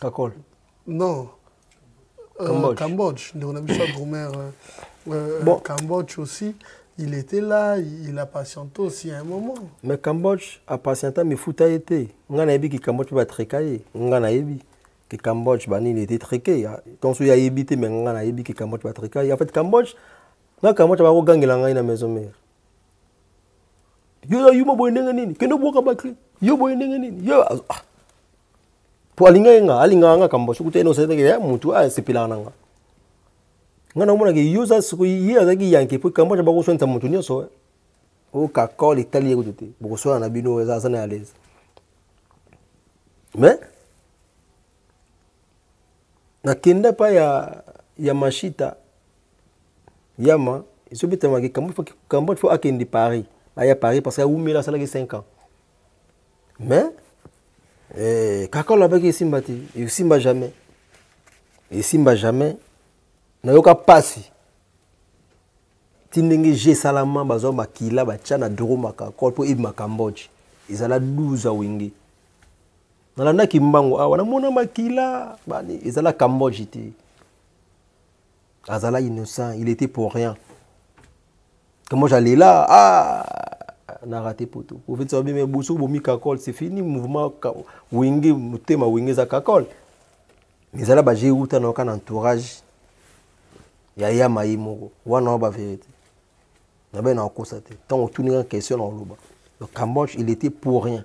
kakol non euh, cambodge, cambodge. ndeko na biso agrumer euh, euh, bon. cambodge aussi il était là il a patienté aussi un moment mais cambodge apatienta mifuta ye te ngai nayebi ki cambodge mpe batreka ye ngai nayebi ki cambodge banini ete treke donc soki ayebi te me ngai nayebi ki cambodge batreka ye en fait cambodge ngai cambodge bakogangela ngai na maison mare yo na yuma boye ndenge nini kende obwaka bakli yo boye ndenge nini yo ah, ah. po alingaki nga alingaka nga kambo soki te ene osalaki ya eh, motu asepelaka ah, na nga nga naomonaka yo oza soki ye azalaki yanke po kambo aja bakoswanisa motu nyonso eh. oyo kakol etali ye kutu te bokoswana na bino eza aza na ya lese mais nakenda epai ya, ya mashita yama ezobetamaki kambo fo akende paris aya paris parce que awumela asalaki 5 ans mais eh, kaka olobaki esimba te esimba jamais esimba jamais nayoka mpasi ti ndenge je esalama bazwa makila batya na dro makakol mpo ebima cambodge ezala 12 ya wenge nalandaki mbango awa namona makila bani ezala cambodge te azala innocent il était pour rien que moi j'allais là ah na rate poto profeti sababi me boso bomi kakol c'est fini mouvement wenge motema wenge eza kakol mais ezala baje euta nayoka na entourage ya yama ye moko wana wa baverité nabai na kokosa te ntango otuninga question na koloba le cambodge il était pour rien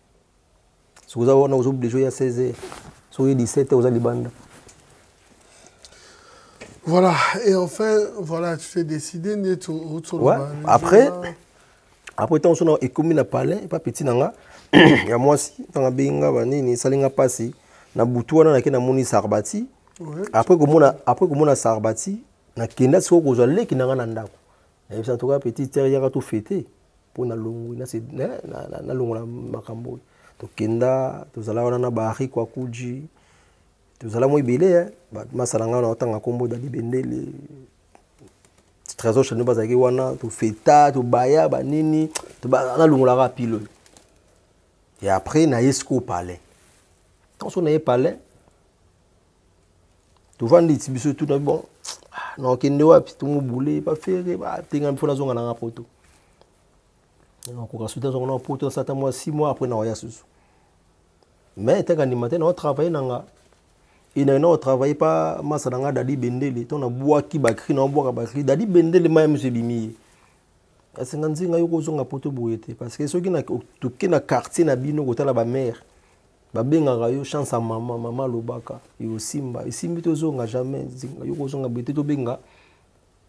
soki oza wana ozo oblige oya 16 heures soki oye 17 heures oza libanda voilà et enfin voilà tu t'es décidé nde ouais. après après ntango so ekomi na palais epa peti na nga ya mwasi ntango abengi nga banini esali nga mpasi na butu wana nake namoni sarbati après komona après komona sarbati nakenda sikoyo kozwa leki na nga na ndako nayebisa toka petit terre yaka to fete mpo nalongwi nalongola makambo oyo tokenda tozala wana na bahari kwakuji tozala mwa ebele eh. masala ngai na otanga nkombo dadi bendele trésor chano bazalaki wana tofeta tobaya banini nalongolaka pile oyo e après naye sikoyo palais ntango soki naye palais tovandi ti biso etuna bon ah, na okende wapi tomobule bafere batengami mpo nazonga nanga poto nakoka soki nazonga nanga poto nasala ta mwa six mois après naoya susu mais etaka ndima te nao travaille nanga enaye nao travaille pa masa nanga dadi bendele to nabwaki bakri naobwaka bakri dadi bendele maya miso ebimi ye asenga nzinga yo kozonga poto boye te parce que soki toke na quartier na bino kotala bamare babengaka yo chance ya mama mama alobaka osimba esimbi tozonga jamais zinga yo kozonga boye te tobenga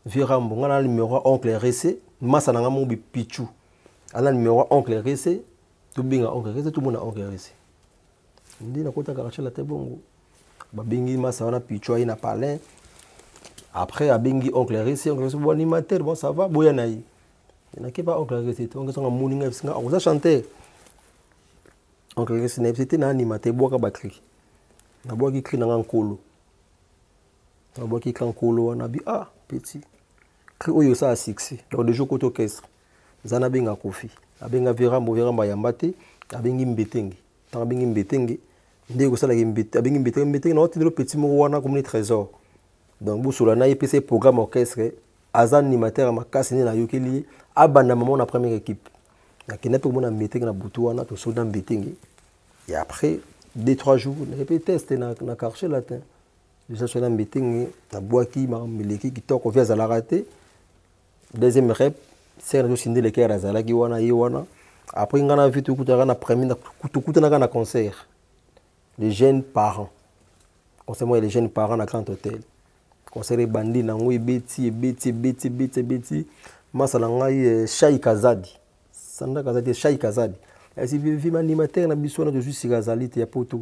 vieux rambo ngai na numero oncle rese masa na ngai moko bipichu ana numero oncle rese tobenga oncle rese tomona oncle rese nde nakotaka rachel ate bongo babengi masa wana pichu aye na palin après abengi oncle rese oncle rese bo animateur bon ça va boya na ye nakeba oncle rese te oncle songa moni ngai bisinga akoza chanteur oncle Chris na yebisi te na anima te bwaka ba cri na bwaki cri na nga nkolo na bwaki cri nkolo wana bi ah petit cri oyo ça a succès donc de jour côté orchestre zana benga kofi abenga verambo verambo ayamba te abengi mbetenge ntango abengi mbetenge nde ekosalaki mbete abengi mbetenge mbetenge na otindelo petit moko wana komoni trésor donc bosola na ye epesa ye programme orchestre aza animateur ya makasi nde nayokeli ye abanda mama na première équipe nakendaki komona mbetenge na butu wana tosoli na mbetenge et après deux trois jours naye mpe teste na, na quartier latin deja soki na mbetenge nabwaki makambo eleki kitoko vi azalaka te deuxième rep sere nazosinde lekere azalaki wana ye wana après ngai na vi tokutanaka na premier tokutanaka na concert les jeunes parents conseil moi les jeunes parents na grand hôtel concert ebandi na yango ebeti ebeti ebeti ebeti ebeti masa na ngai eh, shai kazadi sanda kazadi shai kazadi asi vima animateur na biso wana tozwi sika azali te ya poto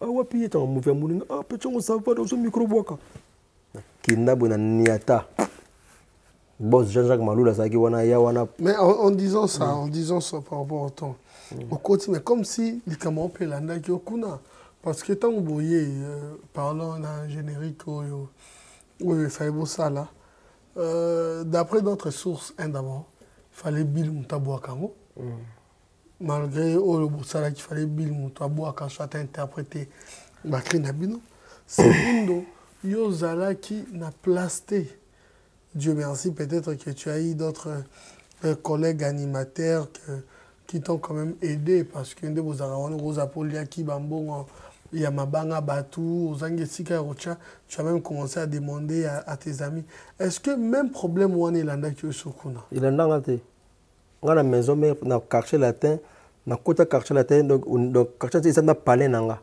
ah, wapi ye ntango movi ya moninga ah, pecongo savade ozo micro bwaka kenda boye na niata Boss Jean-Jacques Malula azalaki wana ya wana. Mais en, en disant ça, mm. en disant ça par rapport au temps, mm. okoti mais comme si likambo mpe elandaki okuna parce que ntango boye euh, parlant na générique oyo oyo efali bosala euh, d'après d'autres sources un d'abord fallait bill moto abwaka yango mm. malgré oyo bosalaki fallait bill moto abwaka so ata interprété bakri na bino segundo yo ozalaki na place te Dieu merci, peut-être que tu as eu d'autres euh, collègues animateurs que, qui t'ont quand même aidé parce que nde bozalaka wana okoza mpo oliaki bambongo ya mabanga bato ozangi esika ya kotya tu as même commencé à demander à, à tes amis est ce que même problème wana elandaki yo so kuna elandanga te nga na maison mère na quartier latin nakota quartier latin donc, donc quartier latin eza na palais na nga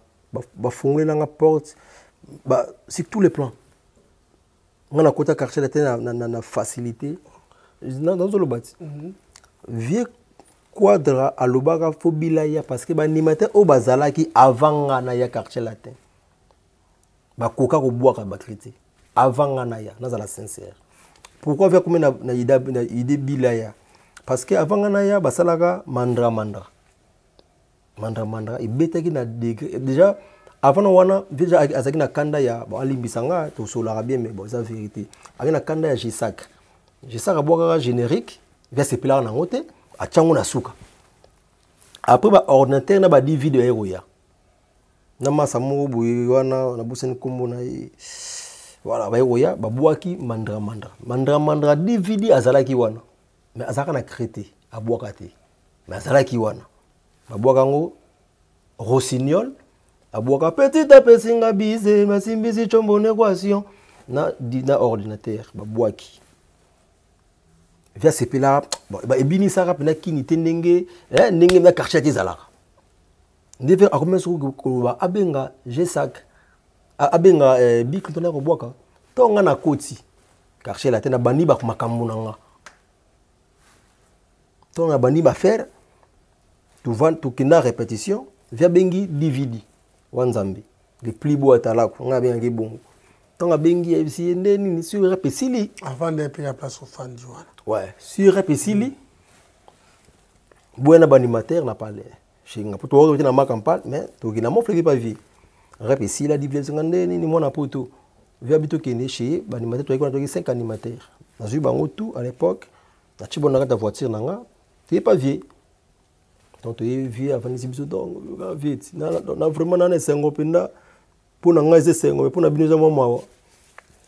bafungolelanga porte ba, sur tous les plans nga nakota quartier latin na, na, na, na facilité nazoloba ti mhm. vieux quadra alobaka fo bilaya parce que baanimateur oyo bazalaki avant nga naya quartier latin bakoka kobwaka batri te avant nga naya nazala sincère pourquoi via komi na, na, ida, na ide bilaya parce que avant nga naya basalaka mandra mandra mandra mandra ebetaki na degre déjà avant na wana déjà azalaki na kanda ya bon alimbisa nga tosolaka bien mais bon eza vérité azalaki na kanda ya gesac gesac abwakaka générique mpe asepelaka nango te atya ngo na suka après baordinateur na badvd ya ekoya na masa moko boye wana nabosani nkombo na ye voilà baye koya babwaki mandra mandra mandra mandra dvd azalaki wana mais azalaka na cri te abwaka te mais azalaki wana babwaka yango rossignol abwaka petit apesi nga bize masimbisi combo negoation na, na ordinateur babwaki vi asepelaka bon, ebinisaka mpena kini te ndenge eh, ndenge na quartier te ezalaka nde mpe akomi soki koloba abenga gsac abenga eh, bik ntona kobwaka ntonga na koti quartier latin nabandi makambo na nga ntongo nabandi bafere tokenda répétition via bengi dvd wa nzambe le plus beau atalaku ngai abengaki bongo ntango abengi ayebisi ye nde nini sur rap esili avant de paya place ofandi wana ouais sur rap esili boya na baanimateur na palais shinga po tokoki na maka mpal mais tokoki na mofleki pa vie rep esila diblese nga nde nini mwana poto via bi tokende chez baanimateur toyaki wana toyaki cinq animateur nazwi bango tout à l'époque natyi bona kati ya voiture na nga toye pa vie donc toye vie avandisi biso donc vie na vraiment nana esengo mpenza mpo na ngai eza esengo me mpo na bino eza mwa mawa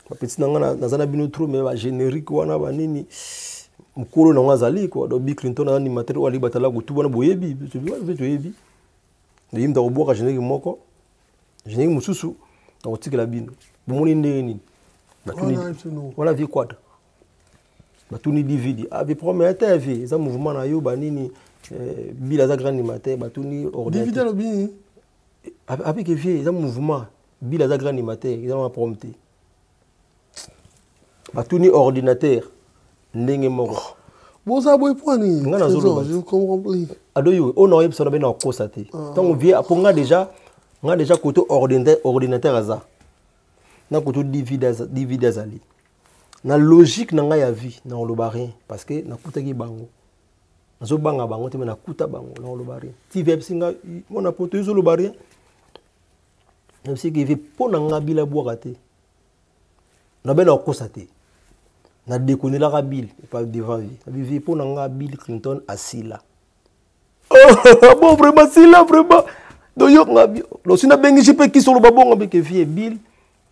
bapeti na ngai naza na bino trop me bagénérique wana banini mokolo na ngai azali kua do bi clinton aza animateur oyo aliki batala kutu wana boyebi mpe toyebi nayebi nda kobwaka générique moko générique mosusu nakotikela bino bomoni ndenge nini wana vie kwata batuni dvd ah, vie problème ya te vie eza mouvement na yo banini eh, bila aza grand animateur batuni ordinateur Avec vieux, ils ont mouvement. Bill a grand animateur, ils ont prompté. Batuni ordinateur, ndenge moko. boza boye mpo ani nga nazoloba adoyo oyo naoyebisa na bene akosa te ntango ah. vie mpo nga deja nga deja koto ordinateur aza na koto dvd azali na logique na ngai ya vie na koloba rien parce que nakutaki bango nazobanga bango te me nakuta bango nakoloba rien tv ayebisi nga mwana poto ezoloba rien nayebisi keve mpo na nga bila bwaka te nabe nakokosa te nadekonelaka bill epa devant vie nabivi mpo na nga bill clinton asila oh, bon vraiment sila vraiment doyoka nga losi nabengisi mpe kisoloba bongo mpe kevie bill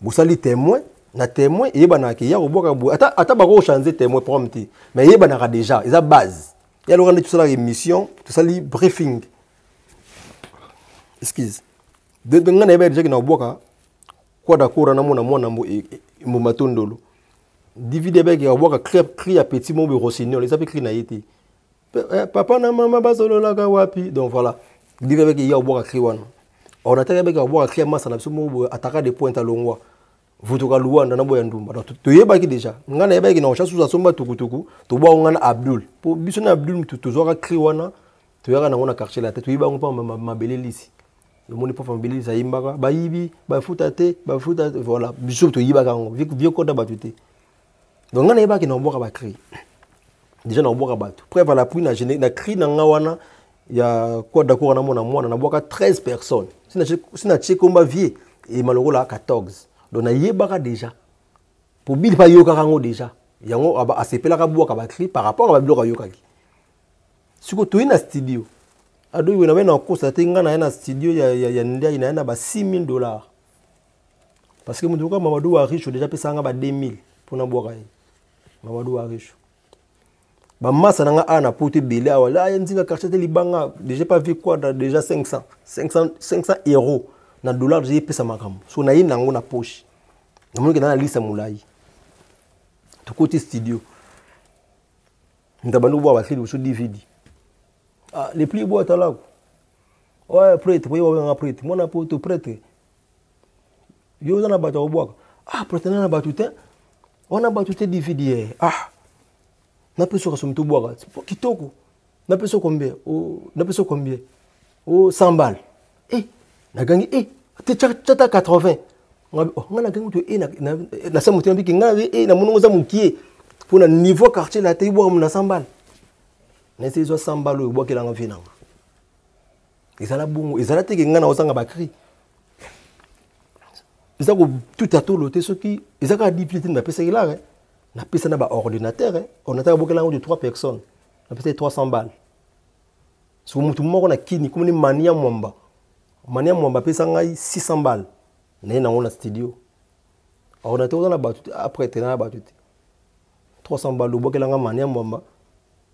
bosali témoin na témoin eyebanaka ke ya kobwaka boye ata, ata bako change témoin prom te mais eyebanaka déjà eza base ya loka nde tosalaka émission tosali briefing excuse de de ngai nayeba déjà ke na kobwaka kwada kora namona mwana mbo e, e, mbuma tondolo divide ebeke kobwaka cri ya petit mobe rossignol eza mpe cri na ye te eh, papa na mama basololaka wapi donc voilà bika avec ya obwaka cri wana on ataka avec obwaka cri masa na biso moko ataka de pointe à longwa vutuka luanda na boya ndumba donc toyebaki déjà ngai nayebaki na recherche susu asomba tukutuku tobwaka ngai na abdul mpo biso na abdul tozwaka cri wana toyaka nango na quartier la te toyeba yango mpa mabele lisi omoni mpo mabele lisi ayimbaka bayibi bafuta te bafuta voilà biso toyibaka yango vie kota bato te donc ngai nayebaki na obwaka bacri déjà na obwaka bato preuve à l'appui na na cri na ngai wana ya quoi d'accord na mona mwana na bwaka 13 personnes si na tie komba vie eyema lokola 14 donc nayebaka déjà mpo bili mpe ayokaka yango déjà yango asepelaka bwaka bacri par rapport a babiloko ayokaki sikoyo toyi na studio adoki wena bai na kosa te ngai naye na studio ya, ya, ya ndiayi naye na ba 6000 dollars parce que moto oka mamadou wa riche déjà apesaka nga ba 2000 mpo nabwaka ye mamadou wa riche bamasa na nga awa na poto ebele awa la ya nzinga quartier te libanga déjà pas vie quadra déjà 500 500 500 euros na dollar déjà epesa makambo so naye nango na poche namoni kenda na lisa molai tokoti studio moto abandi kobwa batri liboso dvd ah, le plus ebwa talako oyo prêtre poyeba oyanga prêtre mwana poto prêtre yo oza na bato akobwaka ah protena na bato te wana bato te dividie ah napesi okasomi tobwaka kitoko napesi okombie napesi okombie o 100 bale e eh, nagangi e eh, te cata 80 oh, ngai nagangi moto e eh, nasa motema biki ngai e namoni oza mokie mpo na niveau quartier la te ebwaka mo na 100 bale naesi ezwa 100 bale oyo ebwakelanga vie nanga ezala bongo ezala te ke ngai nakozanga bacri eza kotuta tolo te soki eza kaka dipli te napesaki lare eh. napesa na baordinateur eh. ordinateur abokela yango de 3 personnes napesaki 300 balle soko motu moko na kini komoni mania mwamba mania mwamba apesa ngai 600 balle naye nango na studio ordinateur oza na bato te apres tena na bato te 300 balle obokela ngai mania mwamba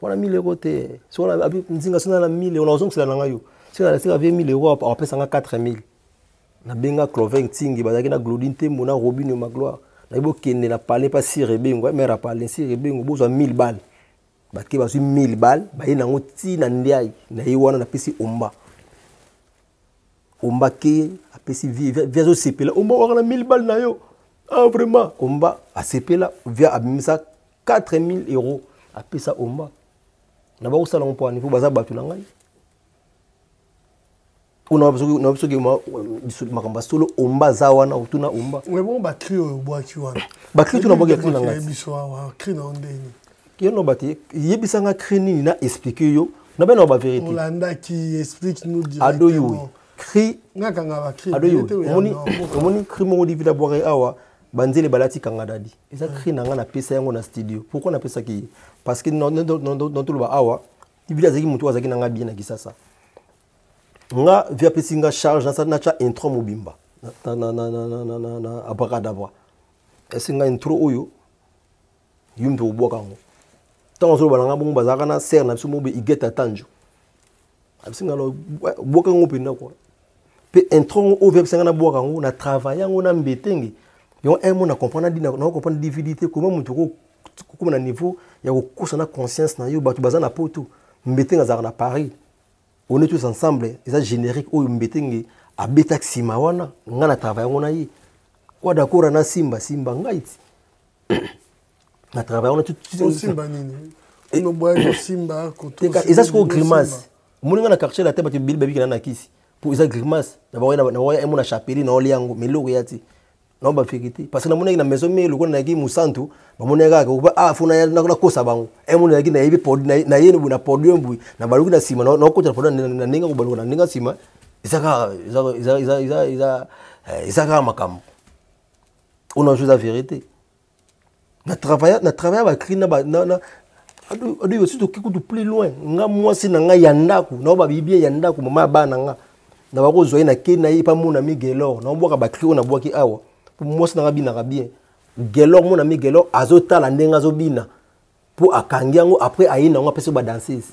wana 1000 euro te so na abi nzinga sona na 1000 euro ozongisela na ngai yo si na sika vie 1000 euro apesa nga 4000 na benga Cloven Tingi bazaki na Glodine Tembo na Robinho Magloire na ibo kende na palais pa Sire Bengo eh, mère palais Sire Bengo bozwa 1000 balles bake bazwi 1000 balles baye nango ti na ndiayi na ye wana napesi omba omba ke apesi vie vie azosepela omba waka na 1000 balles na yo ah vraiment omba asepela vie abimisa 4000 euros apesa omba na bakosala yango mpo ani mpo baza bato na ngai na biso ke makambo ya solo omba aza wana otuna omba ebongo bacri oyo obwaki wana bacri tuna bwaki ya cri na ngai biso awa cri na yo ndeni yo noba te yebisa nga cri nini na explike yo na bana ba vérité olandaki explique nous directement ado yo cri nga kanga ba cri ado yo omoni omoni cri moko divida bwaka awa banzele balati kangadadi eza cri na ngai napesa yango na studio pourkui napesaki ye parce que nantoloba awa biblia azalaki motu azalaki na ngai bien na kisasa nga vi apesi nga charge nasali natya intro mobimba na abrakadabra esi nga intro oyo yo mpe obwaka yango ntango azoloba na ngai bongo bazalaka na sere na biso moko igeta tanjo abisi ngai obwaka yango mpenza kua mpe intro yango oyo abisa ngai nabwaka yango na travaille yango na mbetenge yango un mot na comprendre di na comprendre dvd te koma moto kokoma na niveau ya kokosa na conscience na yo bato baza na poto mbetenge azalaka na paris on est tous ensemble eza générique oyo mbetenge abetaki nsima wana ngai na travaille yango na ye kua dakora na simba simba ngai ti na travail wana osimba nini onoboya eh. kosimba koteka eza sikoyo grimace omoni nga na quartier latin bato ebele babikela na kisi mpo eza grimace na baoya emo na chapeli na olia yango mais eloko ya te na bafiki te parce que namonaki na maison mie lokola nayaki mosantu bamonaki kaka okoba ah fo nakosa bango emo nayaki nayebi naye na podium boye na baluki na nsima nakokota na podium na ndenge kobaluka na ndenge nsima eza kaka eza kaka makambo on a joué la vérité na travailla na travailla ba cri na ba na na ado yo surtout kikutu plus loin nga mwasi na nga ya ndaku na ba bibia ya ndaku mama ba na nga na ba ko zoye na ke na ye pa mona mi gelor na bwaka ba cri na bwaki awa pour mwasi na nga bina bien gelor mona mi gelor azo tala ndenga azo bina pour akangi yango après ayina yango apesi ba danseuse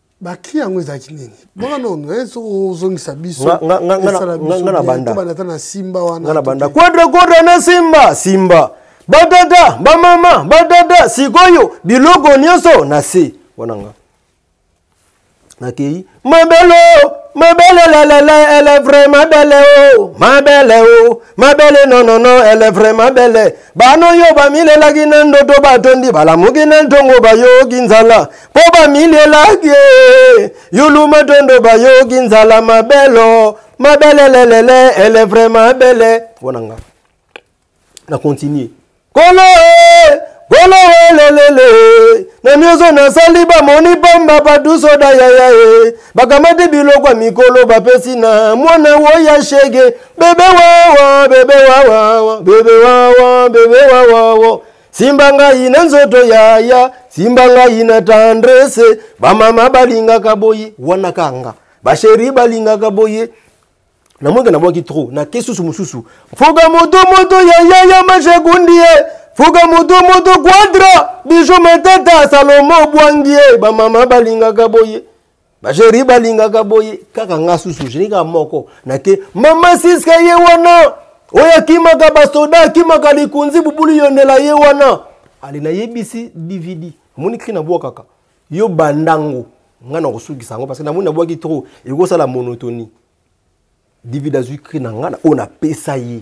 baki yango ezalaki nini bonga nono eh, ozongisa bisonga na banda ata na simba wana na banda kodra kodra na simba simba badada bamama badada sikoyo biloko nyonso na se wana nga nakei mabelo mabele lalala elle est vraiment belle o oh. mabele o oh. mabele nonono elle est vraiment belle Bana oyo bamilelaki na ndoto batondi balamuki na ntongo bayoki nzala mpo bamilelaki eh, yulu matondo bayoki nzala mabelo mabelelelele ele vrai mabele mpona nga na continue kolo eh, kolo welelele eh, na mioso nasali bamoni pamba paduso dayayae bakamati biloko ya mikolo bapesi na mwana wo ya shege bebe wawa bebe wawa bebe wawa bebe wawa simba ngai na nzoto yaya simba ngai na tendresse bamama balingaka boye wana kanga basheri balingaka boye namweke namwaki trop na ke susu mosusu fuka moto moto yayaya mashekundie fuka moto moto quadra bijo matata salomo bwangie bamama balingaka boye bajeri balingaka boye kaka nga susu jeri kaka moko nake mama siska ye wana oyo akimaka basoda akimaka likunzi bubuli yonela ye wana ale nayebisi dvd omoni kri nabwakaka yo bandango ngai nakosukisa yango parce namoni nabwaki trop ekosala monotonie dvd azwi kri na ngai oyo napesa ye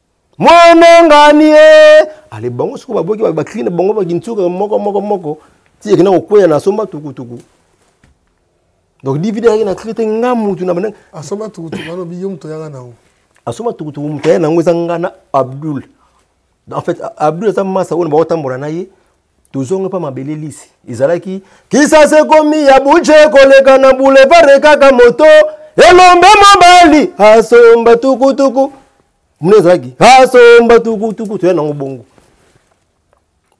mwana ngani ye eh. ale bango soko baboki bakri na bango bakinsuka moko moko moko ti ekenda kokweya na asomba tukutuku donc dvd ayaki na kri te nga mutu na bana asomba tukutuku wana obi yo moto oyaka nango asomba tukutuku moto aya nango eza nga na abdul en fait abdul aza masa oyo na bakotambola na ye tozongi mpa mabele lisi ezalaki kisasa ekomi ya buje koleka na boulevard kaka moto elombe mobali asomba tukutuku muna ezalaki asomba tukutuku toya nango bongo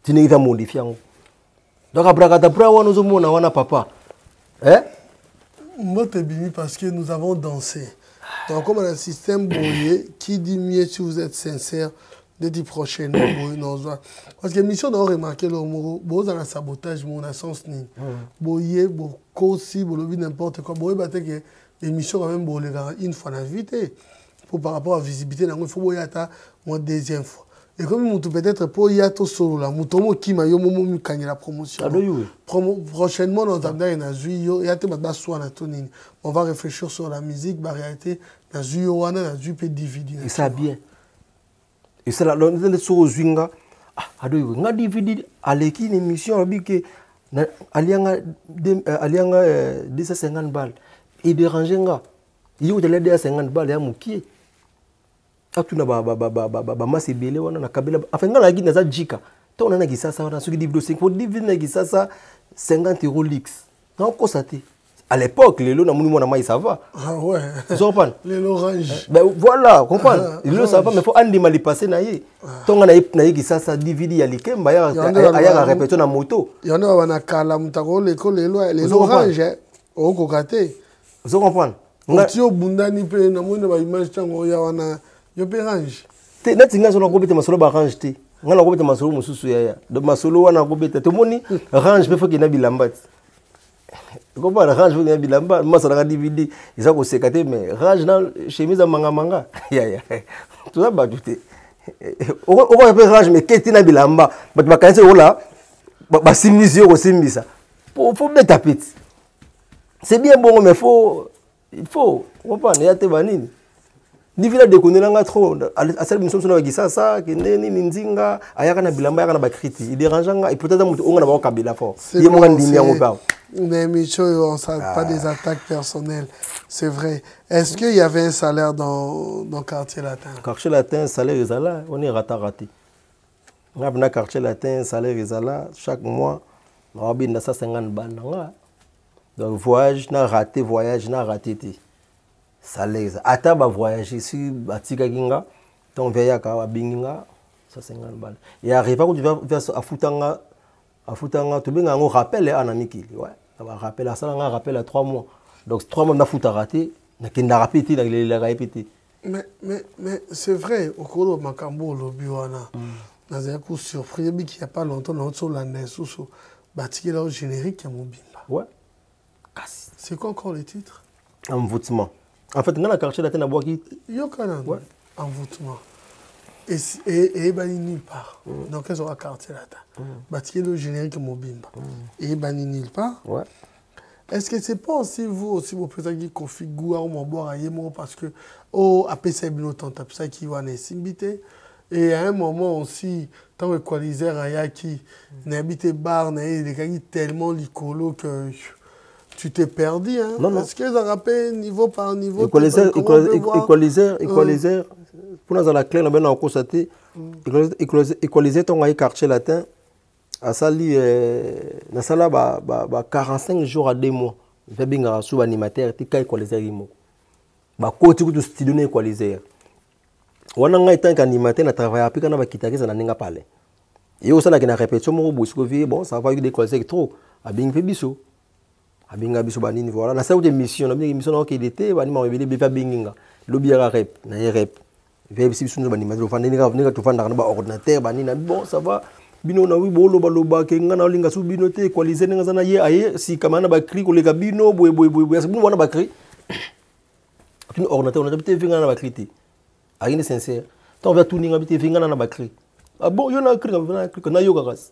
tinekita modifi yango donc abrakadabra wana ozomona wana papa eh? mbote ebimi parce que nous avons dansé donc comme un système boye qui dit mieux si vous êtes sincère ndeti prochaine boye nazwa parce que mission nao remarke loko moko bozala sabotage moko na sens nini mm. boye bokosi bolobi n'importe quoi boyeba te ke émission quand même bolekaka une fois na vie te mpo par rapport ya visibilité na yango ifo boya ata mwa deuxième fois ekomi motu peut-être mpo ya tosolola moto omokima yo momo mikangela promotion Promo, prochainement notanda ye nazwi yo ya te bato baswana to nini on va réfléchir sur la musique baréalité nazwi yo wana nazwi mpe dvd esa bien esala nde soki ozwi nga ah, adoyi nga dvd aleki na émission alobi ke alianga euh, alianga 250 euh, balle edérange nga ye kotala 250 balle ya mokie atuna bamasi ebele wana na kabela enfin nga nayaki naza jika ntango na na kisasa wana soki dvd osengi po dvd na kisasa 50 euro lix naokosa te à l'époque lelo namoni mwana mai ça va ah ouais. ozo comprendre lelo orange eh, ben voilà comprendre ah, lelo ça va mais faut andima lipase na ye ah. ntonga na ye kisasa dvd ya likemba ayaka repetio na moto yango baba na kala moto akoleko lelo eh, lelo orange eh. okoka te ozo comprendre oti obundani mpe namoni na baimage ntango oya wana yo mpe range te neti ngai azona kobeta masolo barange te ngai nakobeta masolo mosusu yaya donc masolo wana akobeta tomoni range mpe fokende na bilamba te okomona range oyo na bilamba masalaka dvd eza koseka te mais range na chemise ya mangamanga yaya toza bato te okoya mpe range meke ti na bilamba bato bakanisi okola basimbisi yo kosimbisa fo beta peti c'est bien bongo mais fo il faut comprendre ya te ba nini ndivila dekonela nga trop asali biso mosusu na bakisasa kende nini nzinga ayaka na bilamba ayaka na bakriti iderange nga et peut-être moto onga na bango kabila fort ye moko andimi yango bao Mais Micho, on ne ah. pas des attaques personnelles. C'est vrai. Est-ce qu'il y avait un salaire dans, dans Quartier Latin Quartier Latin, salaire, ils là. On est rata raté. On a Quartier Latin, salaire, ils là. Chaque mois, on a 150 balles. donc voyage na rate voyage na rate te salaise ata bavoyage si batikaki nga ntango mpe ayaka babengi nga sasenga nobala e arriva kutu afuta nga afuta nga tobenga yango rappel ana mikili wa barappel asala nga rappel ya 3 mois donc 3 mois nafutaka te nakendaka mpe te nalelelaka ye mpe te mais mais mais c'est vrai okolo makambo olobi wana mm. nazali ko surpris yebi qu'il y a pas longtemps na oto landa esusu batikela au générique ya mobimba ouais kasi c'est quoi encore le titre envoûtement en fait nga na quartier latin abwaki yoka na ouais. envoûtement eyebani nulle part mm. donc ezwaka quartier latin mm. batikeli au générique mobimba mm. eyebani nulle part ouais. est ce que c'est pas aussi vous aussi bopesaki kofi gu akoma bwaka ye moko parce que o oh, apesaki bino tante apesaki wana esimbi te et à un moment aussi ntango equalizer ayaki nayebi te bar na ye elekaki tellement likolo que tu t'es perdu hein? non, non. est ce que ezalaka mpe niveau par niveau equalizer equalizer euh. equalizer mpo nazala clair na bino nakokosa te equalizer ntango aye quartier latin asali eh, nasala ba, ba, ba 45 jours à 2 mois mpe abengaka su baanimateur tika equalizer ye moko bakoti kutu studio na equalizer wana ngai etanke animateur na travaillaka mpeka na bakitakisa na ndenge pale ye osalaki na répétition moko boye sikovi bon ça va equalizer trop abengi mpe biso abenga biso banini voilà na saute mission na bini mission na ok l'été bani ma ebele befa benginga lobby ya rep na ye rep veille biso biso bani ma to fanda ndika ndika to fanda na ba ordinateur bani na bon ça va bino na wi bolo ba loba ke ngana olinga su bino te equaliser ndinga zana ye aye si kamana ba cri ko leka bino boye boye boye boye bino wana ba cri tuni ordinateur na te vinga na ba cri te ayine sincère tant va tuninga bite vinga na ba cri ah bon yo na cri na cri na yo kakas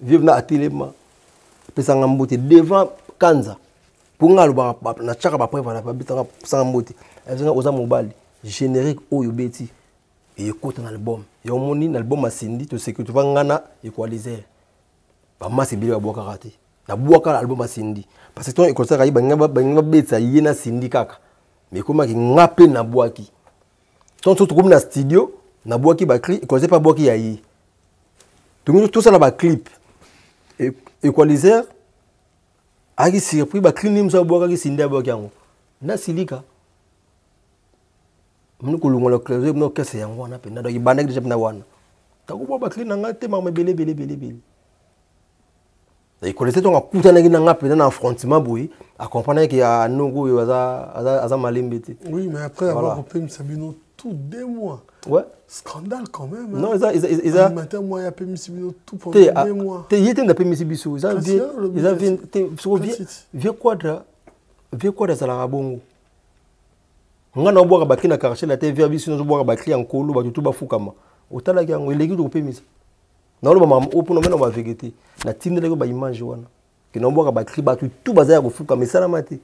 vieux na atelema pesanga mbote devant kanza mpo ngai alobaka natyaka bapreuve na babetanga pesanga mbote azanga oza mobali générique oyo obeti ekota na album ya omoni na album asindi toseki tova ngai na equaliser bamasi ebele babwakaka te nabwaka na album asindi parce que to ekosaka ye balingi babetisa ye na sindi kaka mais ekomaki nga mpe nabwaki tonso tokomi na studio nabwaki bacri ekonse mpe abwaki ya ye tokoki tosala baclip e, equalizer ayaki surpris baclip nini mosu abwakaki sinde abwaki yango na silika mini kolongola clavier mino kese yango wana mpenza donc ebandaki deja mpena wana takobwa baclip na ngai te mama ebele ebele ebele ebele ekolese ntongo akutanaki na nga mpenza na affrontement boye acomprendre ke ya noko oyo aza malembe te oui mais après avoir kopemisa bino tout deux mois ouais. scandale quand même hein. non eza eza matin mois ya pemisi bino tout pendant deux ah, mois te ye te na pemisi biso eza vie eza vie te soko vie vie quadra vie quadra azalaka bongo nga na obwaka bakri na quartier na te vie biso na obwaka bakri ya nkolo bato tu bafukama otalaki yango eleki tokopemisa naoloba makambo oyo mpona omena ba verité natindelaki ba image wana ke naombwaka bacri bato tu baza ya kofukama esalama te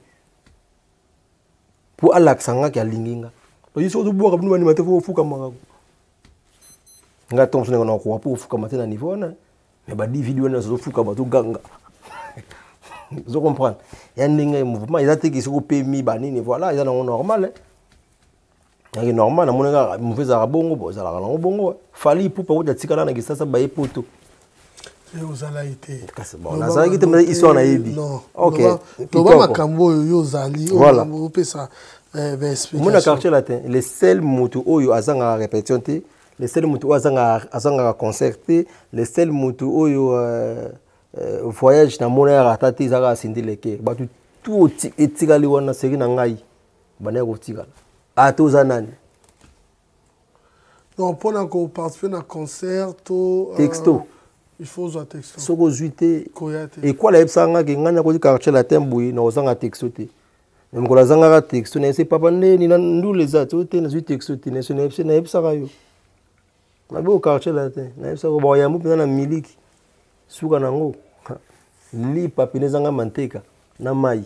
mpo alakisa nga ke alingi nga oyi soki ozobwaka bino banima te fo ofukamaka nga ntango mosusu ndenge nakokoka mpo ofukama te na niveau wana me badi video wana ozofukama toganga ozo comprendre ya ndenge mouvement eza te ke soki opemi banini voilà eza nango normal eh. naki normal namoni kaka move ezalaka bongo bo ezalaka nango bongo fali ipupa kuta atikala na kisasa baye poto ozalaki te nazalaki te mpe histoire nayebi loba makambo oyo yo ozali opesa eh, omona quartier latin le seul motu oyo azangaka répétition te le seul motu oyo azangaka concert te le seul motu oyo euh, euh, voyage namonaka ata te ezalaka asindi leke bato tu etikali wana seri na ngai banda ya kotikala ata oza nani donc mpo na koparticipe na concert to euh, texto il faut ozwa texto soki ozwi te koya te ekwala yebisaka nga ke ngai nakoki quartier latin boye na kozanga texto te me mokolo azangaka texto nayebisi papa nde nina ndula eza te te nazwi texto te nayeso nayebisi nayebisaka yo nabe o quartier latin nayebisaka bayambo mpenza na miliki suka nango lipa pene ezanga manteka na mai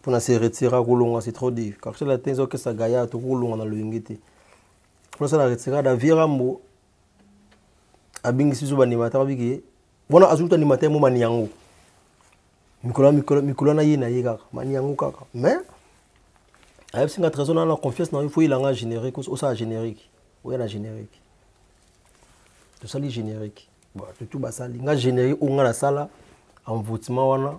mpo na se retira kolonga c'est trop dur kakisa la tenza okesa gaya to kolonga na loyenge te mpo na sala retira da vie rambo abingisi biso banimateur abiki wana azwi kuta animateur mo mani yango mikolo mikolo mikolo na ye na ye kaka mani yango kaka mais ayebisi nga trésor na na confiance na yo fo yelanga générique osala générique oya na générique tosali générique bato tu basali nga générique oyo nga nasala envoutiment wana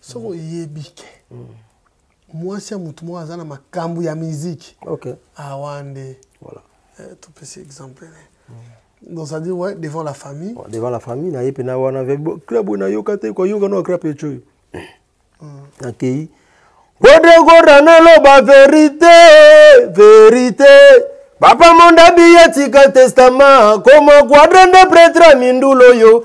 soki oyebi ke mwasi ya motu moko aza na makambo ya miziki okay. awa nde voilà. eh, topesi exemple mm. donc ça dit ouais devant la famille ouais, devant la famille naye mpe na wana club oyo nayoka te koyoka no club eco oyo nakei kodekoda naloba verité verité papa mondabi ya tika testama koma kuadrende pretre mindulo yo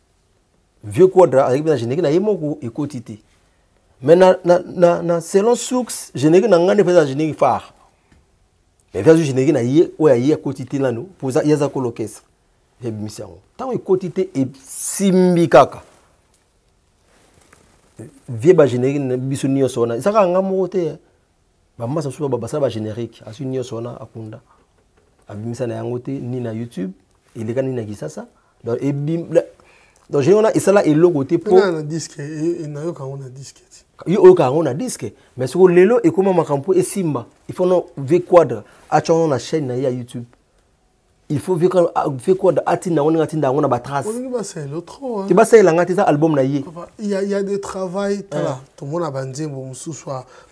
vieux quadra azalaki mpe na générique na ye moko ekoti te mais na, na, na, na selon source générique na ngai nde mpenza générique phare mais vieux azwi générique na ye oyo aye akoti te nano mpo ye aza kolo orchestre ye abimisi yango ntango ekoti te esimbi kaka vie bagénérique na biso nyonso wana eza kaka nga moko te bamasa mosusu basala bagénérique azwi nyonso wana akunda abimisa na yango te ni na youtube eleka nini na kisasa donc ebimla donc je wana esala eloko te po na disque e, e, na yo kango na disque yo oyo kango na disque mais soko lelo ekoma makambo esimba il faut non v quadre atchano na chaîne na ya youtube il faut v quadre ah, v quadre atinda ngo ngatinda ngo na ba trace olingi ba selo trop hein ti ba sela ngati za album na ye il y a il y a des travail tala eh. to mona ba nzembo mususu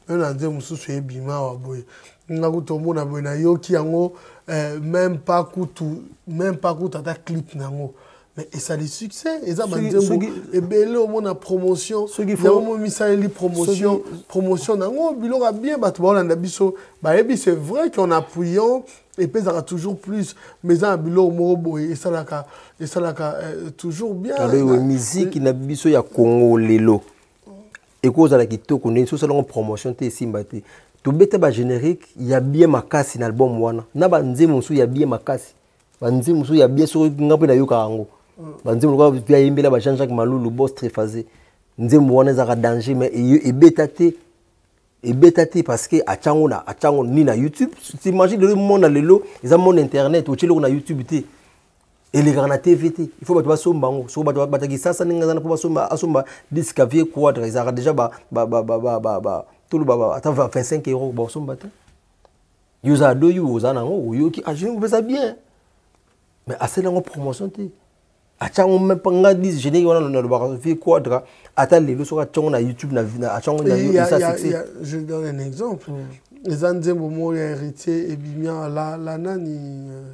même na nzembo mususu ebima wa boye nga kutu omona boye nayoki yango eh, même pas kutu même pas kutu ata clip na yango mais esali succès eza banzembo ebele omona promotion yango mo misaleli promotion promotion na yango biloko ya bien bato baolanda biso bayebi c'est vrai qu'on appuyant epesaka toujours plus mais eza na biloko moko boye esalaka esalaka eh, toujours bien musique na biso ya congo lelo ekozala kitoko ndenge soki osalango promotion te esimba te tobeta bagénérique ya bie makasi na album wana na banzembo mosusu ya bie makasi banzembo mosusu ya bie soki nga mpe nayoka yango mm. banzembo lokola mpe ayembela ba jean jacques malulu bos trefase nzembo wana ezalaka danger mais ebeta te ebeta te parce que atyango na atyango ni na youtube t'imagine lelo monde na lelo eza monde internet otyeloko na youtube te elekaka na tv te il faut bato basomba yango soko bato bataki sasa ndenge aza na mpo basomba asomba diska vie quadre ezalaka déjà toloba ata 25 euro basomba te yo oza ado yo oza na yango oyoki ajeni ah, kopesa bien mais asali yango promotion te atya yango meme mpa nga dis geneki wana nalobaka vie quadre ata lelo soki atya yango na youtube atya yango na yo esa succès je donne un exemple mm. eza nzembo moko ya héritier ebimia la, la nani euh,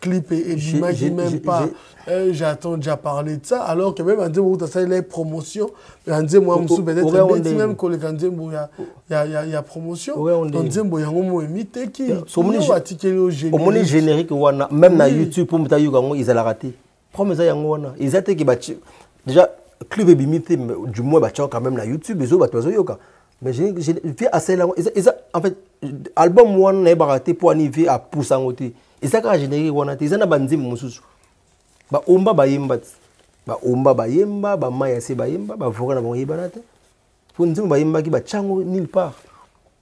clip et l'image même pas euh, j'attends déjà parler de ça alors que même un nzembo uta sala les promotion mais un nzembo musu peut-être beti même koleka nzembo ya ya ya ya promotion donc nzembo yango mo emiteki yo atikeli au générique omoni générique wana même na YouTube pour mutayoka ngo ils allaient rater problème eza yango wana eza te ke batie déjà club ebimi te du moins batiaka quand même na youtube ezo bato bazoyoka mais vie asala yango eza en fait album wana nayebaka te mpo ani vie apusa yango te eza kaka générique wana te eza na banzembo mosusu baomba bayemba te baomba bayemba bamai ya se bayemba bavoka na bango eyebana te mpo nzembo bayembaki batyango nulle part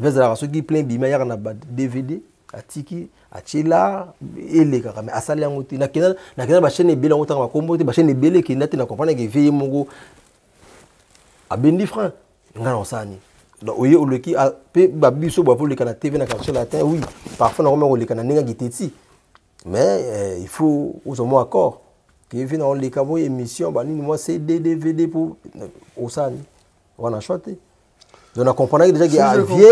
veste alaka soki plein bimi ayaka na ba dvd atiki atie la elekaka mais asali yango te nakenda nakenda bachaine ebele yango tanga bakombo te bachaine ebele ekenda te na comprendre ke vie ye moko abendi frein ngai nakosala nini donc oye oleki mpe babiso bwapo oleka na tv na quartier latin oui parfois nakoma koleka na ndenge ya kiteti mais euh, il faut ozwa mwa accord kevi na oleka mwa émission banini mwa cd dvd mpo osala nini wana choix te donc na comprenaki déjà que avie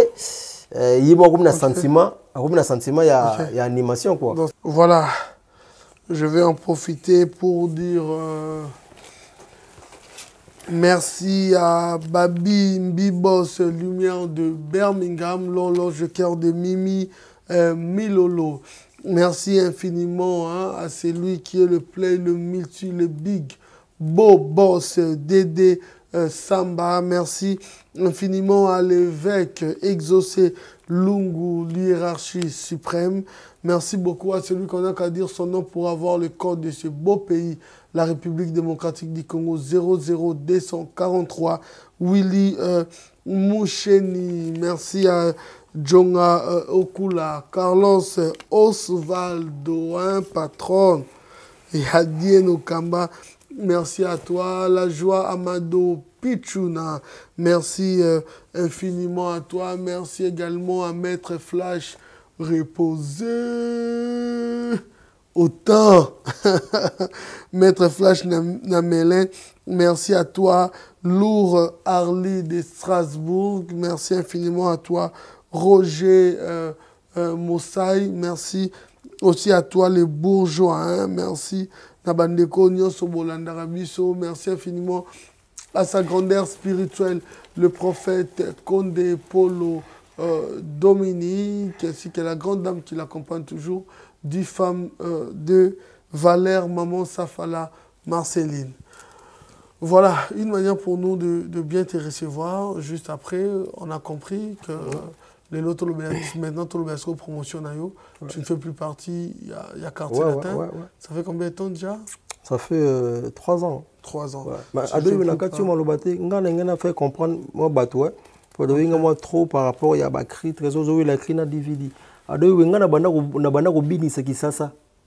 euh, ye moko akomi na sentiment akomi na sentiment ya, ya animation quoi donc, voilà je vais en profiter pour dire euh, merci à Babi Mbibos Lumière de Birmingham Lolo je cœur de Mimi euh, Milolo merci infiniment hein, à celui qui est le play le multi le big beau boss, Dédé euh, Samba. Merci infiniment à l'évêque exaucé Lungu, l'hierarchie suprême. Merci beaucoup à celui qu'on a qu'à dire son nom pour avoir le code de ce beau pays la République démocratique du Congo 00243 Willy euh, Moucheni. Merci à Djonga euh, Okula, Carlos Osvaldo, un patron, Yadien Okamba. Merci à toi, la joie Amado Pichuna. Merci euh, infiniment à toi. Merci également à Maître Flash. Reposer autant. Maître Flash Namelin, merci à toi. Lourd Harley de Strasbourg, merci infiniment à toi. Roger euh, euh, Moussaï, merci aussi à toi, les bourgeois. Hein, merci. Nabandeko Nyonso Bolandarabiso, merci infiniment à sa grandeur spirituelle, le prophète Condé Polo euh, Dominique, ainsi que la grande dame qui l'accompagne toujours du femme, euh, de Valère Maman Safala Marceline. Voilà, une manière pour nous de, bien te recevoir. Juste après, on a compris que euh, lelo tolobela maintenant tolobela soko promotion na yo tu ne fais plus partie ya, ya quartier ouais, latin ouais, ouais, ouais. ça fait combien de temps déjà ça fait euh, trois ans trois ans ouais. adoyo na kati yo maloba te nga na ngai na fait comprendre mwa bato ouais. odoki nga mwa trop par rapport ya bacri trésor ozowela cri na dvd adoyo nga na banda kobinisa kisasa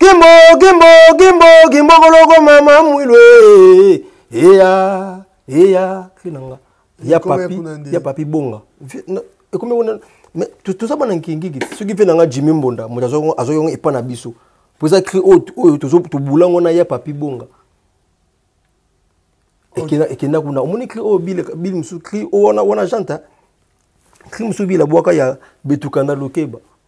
Gimbo, gimbo, gimbo, gimbo koloko mama mwilwe. Eya, eya, kinanga. Ya papi, ya papi bonga. Ekomi kuna mais toza bana nkingiki soki mpe nanga jimi mbonda moto azoki yango epa na biso mpo eza cri oyo tobula yango na ya papi bonga ekenda kuna omoni cri oyo bili mosusu cri oyo wana janta cri mosusu bila bwaka ya betukanda lokeba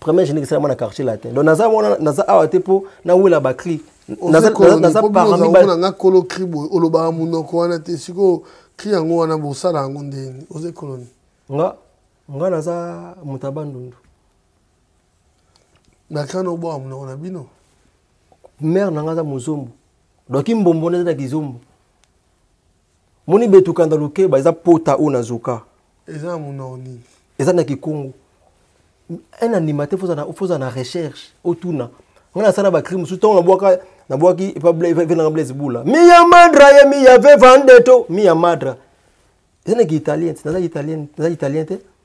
premier génie esalama na quartier latin donc naza wana naza awa te mpo nawela bacli naza parmi nga kolo cri boye olobaka monoko wana te sikoyo cri yango wana bosala yango ndeni oze koloni nga nga naza moto ya bandundu nakana obwaka monoko na bino mare na nga aza mozombo doki mbombo nde eza na kizombo moni betu kanda lukeba eza pota oyo nazoka eza ya monoko nini eza na kikongo un animateur foza na recherche otuna ngai nasala bacrime mosusu ntango nabwaka nabwaki epavenanga blaise bula miya madra ye miya vevandeto miya madra eza naki italien te naza italien te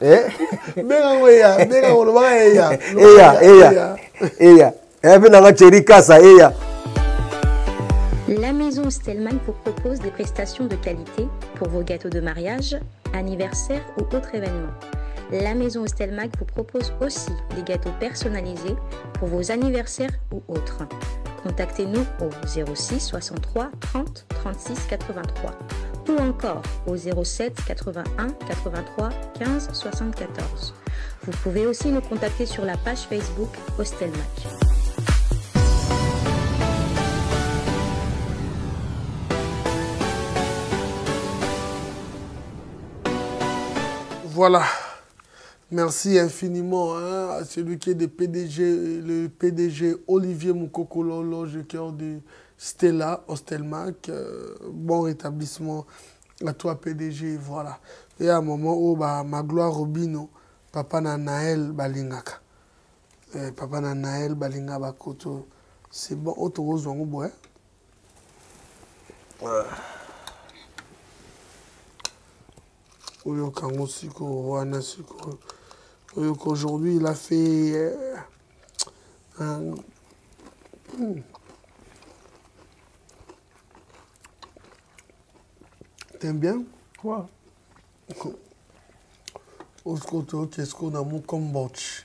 Eh? Eh La maison Stelman vous propose des prestations de qualité pour vos gâteaux de mariage, anniversaire ou autres événements. La maison Stelmag vous propose aussi des gâteaux personnalisés pour vos anniversaires ou autres. Contactez-nous au 06 63 30 36 83 ou encore au 07 81 83 15 74. Vous pouvez aussi nous contacter sur la page Facebook Hostelmatch. Voilà. Merci infiniment hein, à celui qui est le PDG, le PDG Olivier Moukokololo, cœur du Stella Ostelmac, euh, bon rétablissement à toi PDG, voilà. Et à un moment où bah, Magloire Robino, papa na Naël Balingaka. Eh, papa na Naël Balinga Bakoto, c'est bon, autre rose en bois. Hein? oyoka yango sikoyo wana sikoyo oyoka aujourd'hui il a fait euh, un... hmm. t'aimes bien quoi oskoto okesiko na mukomboch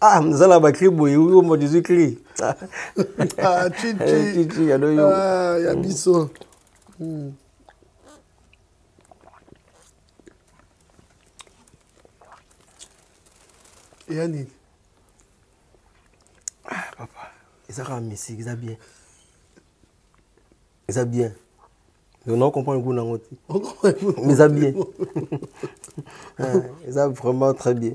ah naza na bacri boye oyomba 18 cri cici ya doyo ya biso hmm. eya nini ah, papa eza kaka misiki eza bien eza bien na ocomprendre gout nango te eza bien eza vraiment très bien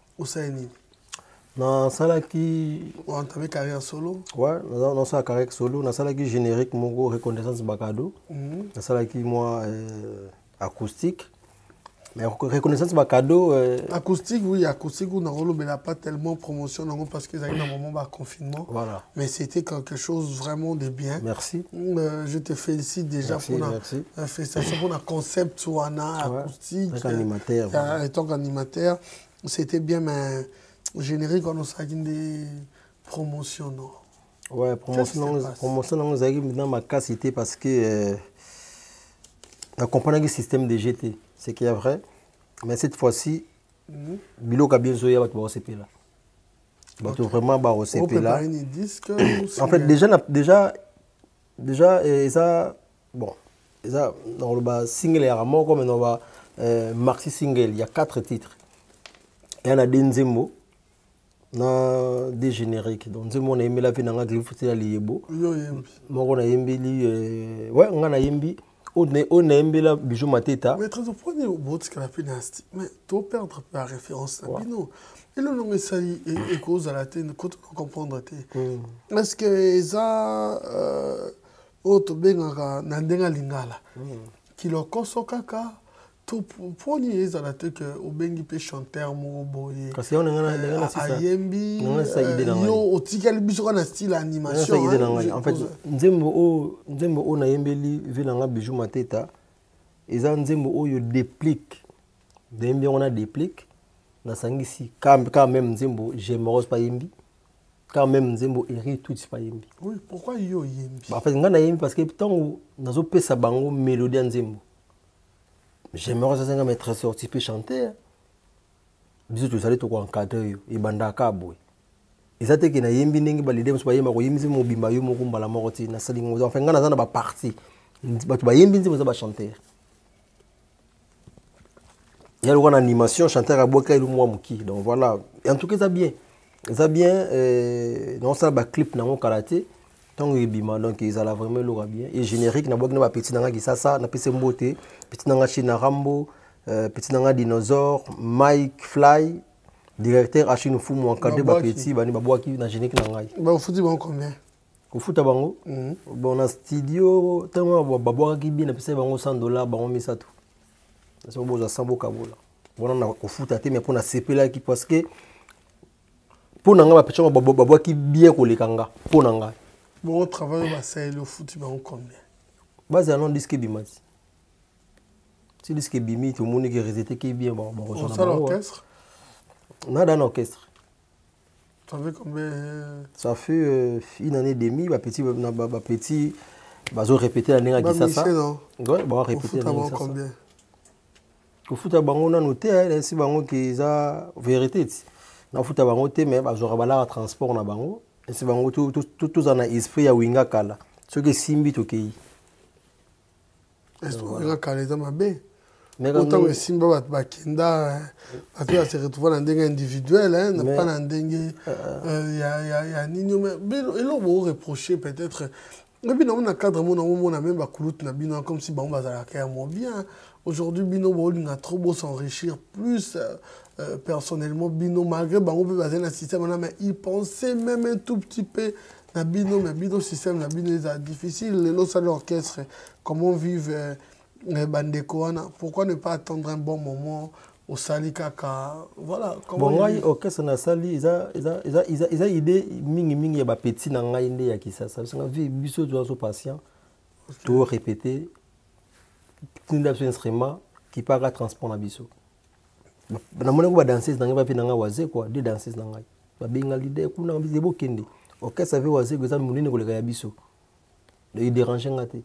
osali nini nasalaki entame carrière solo ouais nasala carrière solo nasalaki générique moko reconnaissance bakado mhm. nasalaki mwa euh, acoustique mais reconnaissance bakado euh, acoustique oui acoustique oyo nakolobela pas tellement promotion nango parce que ezalaki na moment baconfinement voilà. mais c'était quelque chose vraiment de bien merci mm, euh, je te félicite déjà mpona félicitation mpona concept wana acoustique ouais, en tant qu'animateur c'était bien mais générique wana osalaki nde promotion no ouais promotion nango ezalaki mpenza makasi te parce que euh, na comprenaki système de jeu te ce qui est vrai mais cette fois-ci mhm. biloko ya bienzo ya bato bakosepela bato vraiment bakosepela en fait déjà, déjà Déjà eh, eza bon eza nakoloba single yaka moko me naloba eh, maxi single ya 4 titre eya na de nzembo na de générique donc nzembo nayembela mpe nanga glifutela liyebo moko nayembeli eh, we ngai nayembi oyo nayembela bijou mateta mais transopone botikala mpe na sti mais to perdre mpe ya référence na bino elo ndongo esali ekozala te koto na comprendre te hmm. est ce que eza euh, oyo tobengaka na ndenge ya lingala hmm. kilokoso kaka poni ezala te ke obengi mpe chanteur moko boye ayembi yo otikali biso kaka na style animation nzembo oyo nzembo oyo nayembeli vie na nga bijou mateta eza nzembo oyo deplique nayembi yango na deplique nasangisi quand même nzembo gemoros bayembi quand même nzembo eri tuti bayembi oui, pourquoi yo oyembi en fait ngai nayembi parce que ntango nazopesa bango mélodie ya nzembo j'aimerais oza zanga maîtresse or tu peux chanter hein. biso tozali tokoencadre yo ebandaka boye eza te ke nayembi ndenge balide mosusu bayemba koyembi nzembo mobimba yo moko mbala moko te nasali ngo enfin ngai naza na baparti bato bayembi nzembo eza bachanteur ya lokola na animation chanteur abwaka elu mwa moki donc voilà en tout cas eza bien eza bien euh, naosala baclip nango kala te ntango ebima donc ezala vraiment eloko ya bien e générique nabwaki na bapeti na ngai kisasa napesi mbote peti na ngai china rambo euh, peti na ngai dinosaure mike fly directeur achine fumu encadre bapeti bani babwaki na générique na ngai bafuti bango combien kofuta bango mhm. bon na studio ntango babwakaki bien napesaki bango 100 dollar bango misato nasi bozwa 100 bokabola wana na kofuta te mais mpo nasepelaki parce que mpo na ngai bapesha babwaki bien koleka nga mpo na ngai bongo travail oyo basaleli ofuti bango combien bazala nano diske ebima ti ti diske ebimi tomoni ke resete ke bien bakozwanaaorchestre nada na orchestre ça fait combien euh, ça fait euh, une année demi bapeti bapeti bazo répété na ndenge ya kisasa bazo répété na ndenge ya kisasa kofuta bango nanu te eh, nayebisi bango ke eza verité ti nafuta bango te me bazwaka balaka transport na bango nayebisi bango tozala na esprit ya winga kala soki esimbi tokei winga kala eza mabe ntango esimba bato bakenda eh, bato ya se retrouva na ndenge individuel eh, mpa na ndenge euh, euh. Euh, ya nini eloko boreproche peut-être nga bino na cadre mona omona meme bakulute na bino comme si bango bazalaka ya mo bien aujourd'hui bino bolinga trop bos'enrichir plus euh, euh, personnellement bino malgré bango mpe bazali na système wana mais il pensait même un tout petit peu na bino mais bino système na bino eza difficile lelo osali orchestre comment vive euh, Mais bandeko wana, pourquoi ne pas attendre un bon moment osali kaka voilà bon ngai orchestre nasali eza, eza, eza, eza, eza idée mingi mingi ya bapeti na ngai nde ya kisasa biso ngai vie biso toza so patient okay. to répéter tinda biso instrument kipaka transport na biso namonaki badanseuse na ngai bape na ngai waze kua de danseuse na ngai babenga lide kuna bize bokende orchestre ave waze eza monene koleka ya biso donc iderange nga te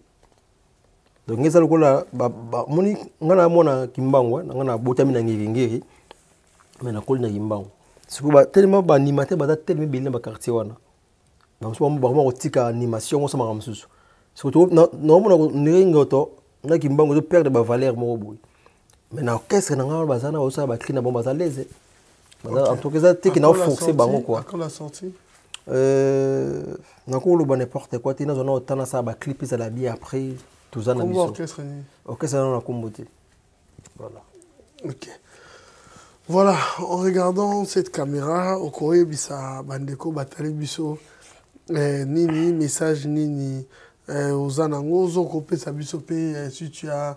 donc ngai eza lokola bamoni ngai na mwana kimbangu eh, na ngai nabotami na ngiringiri mai nakoli na kimbangu sikoyo batelema baanimateur baza telema ebele na baquartier wana bamosusu bakoma kotika animation kosa makambo mosusu sikoyo naomona ndenge ngoto na kimbangu ezo perdre bavaleur moko boye mais na orchestre na ngai baza na osala bacri na bango baza leze en tout cas eza teke nao force bango quoi euh, nakoloba n'importe quoi te nazwa na ota nasala baclip ezala bien après toza na biso orchestre nano na kombo te voilà okay. Voilà, en regardant cette caméra, Okoye Bisa Bandeko Batali Biso, eh, Nini, message Nini, eh, Ozanango, Zoko Pesa Biso, eh, si tu as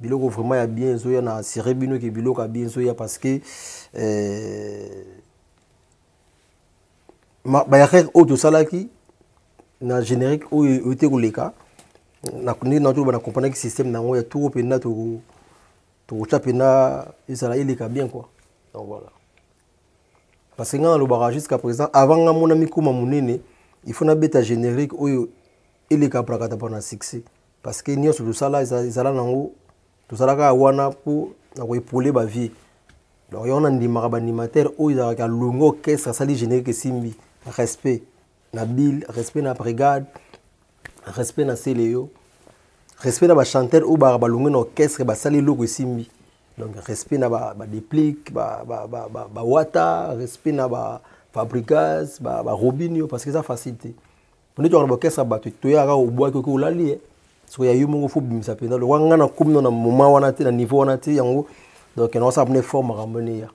biloko vraiment ya bien ezoya na asire bino ke biloko ya bien ezoya parce que euh, bayakere oyo tosalaki na générique oyo oyo te koleka ndenge na toloba na comprendaki système na yango ya tour mpenza tokotya mpenza ezala eleka bien quoi donc voilà parce que ngai nalobaka jusqu'à présent avant ngai mona mikoma monene il faut nabeta générique oyo eleka prakata mpona succès parce que nyonso tosala ezala nango tozala kaka wana mpo na koepole bavie donc yango nandimaka baanimateur oyo ezalaka alongo orchestre asali générique esimbi respect na bill respect na brigade respect na celeo respect na bachanteur oyo baka balongo na orchestre basali eloko esimbi donc respect na badeplic ba bawata ba, ba, ba, ba respect na bafabricas barobinio ba parce que eza facile te nde tokana bokesa bato toyaka obwaki oki olali ye eh. soko ya yo moko fo obimisa mpenza lokwa ngai na komi na moma wana te na niveau wana te yango donc naosala mpona effort makambo ene ya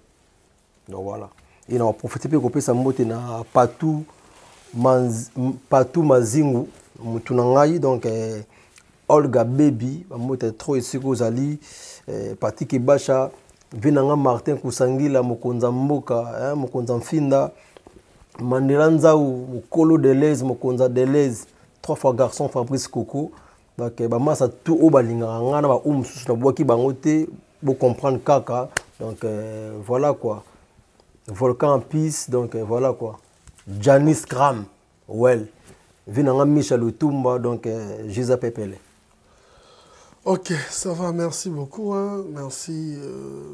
donc voilà e na baprofite mpe kopesa mbote na patou patou mazingu motu na ngai donc eh, olga baby bambote trop esika ozali eh, patike basha vi na ngai martin kusangila mokonzi ya mboka eh, mokonzi ya mfinda Mandela Nzau, Mokolo Deleuze, Mokonza Deleuze, trois fois garçon Fabrice Coco. Donc eh, ba massa tout au balingaka nga na ba ou mususu na bwaki bango te, bo comprendre kaka. Donc euh, voilà quoi. Volcan en peace, donc euh, voilà quoi. Janice Cram, well. Vie na nga Michel Lutumba, donc euh, Giza Pepele. Ok, ça va, merci beaucoup. Hein. Merci. Euh...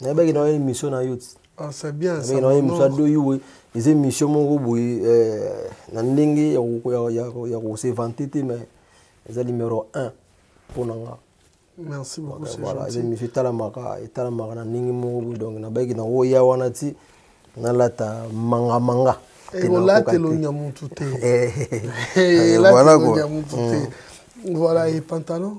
nayebaki na yo émission na yo ti ah, nayebaki na yo émission adoyi boye eza émission moko boye eh, na ndenge ya kose vante te mais eza numéro 1 mpo na nga merci beaucoup c'est voilà gentil monsieur talamaka et talamaka na ningi moko donc na baki na oya wana ti na lata manga manga et on late lo nyamutu te eh, eh, eh, voilà quoi mm. voilà et pantalon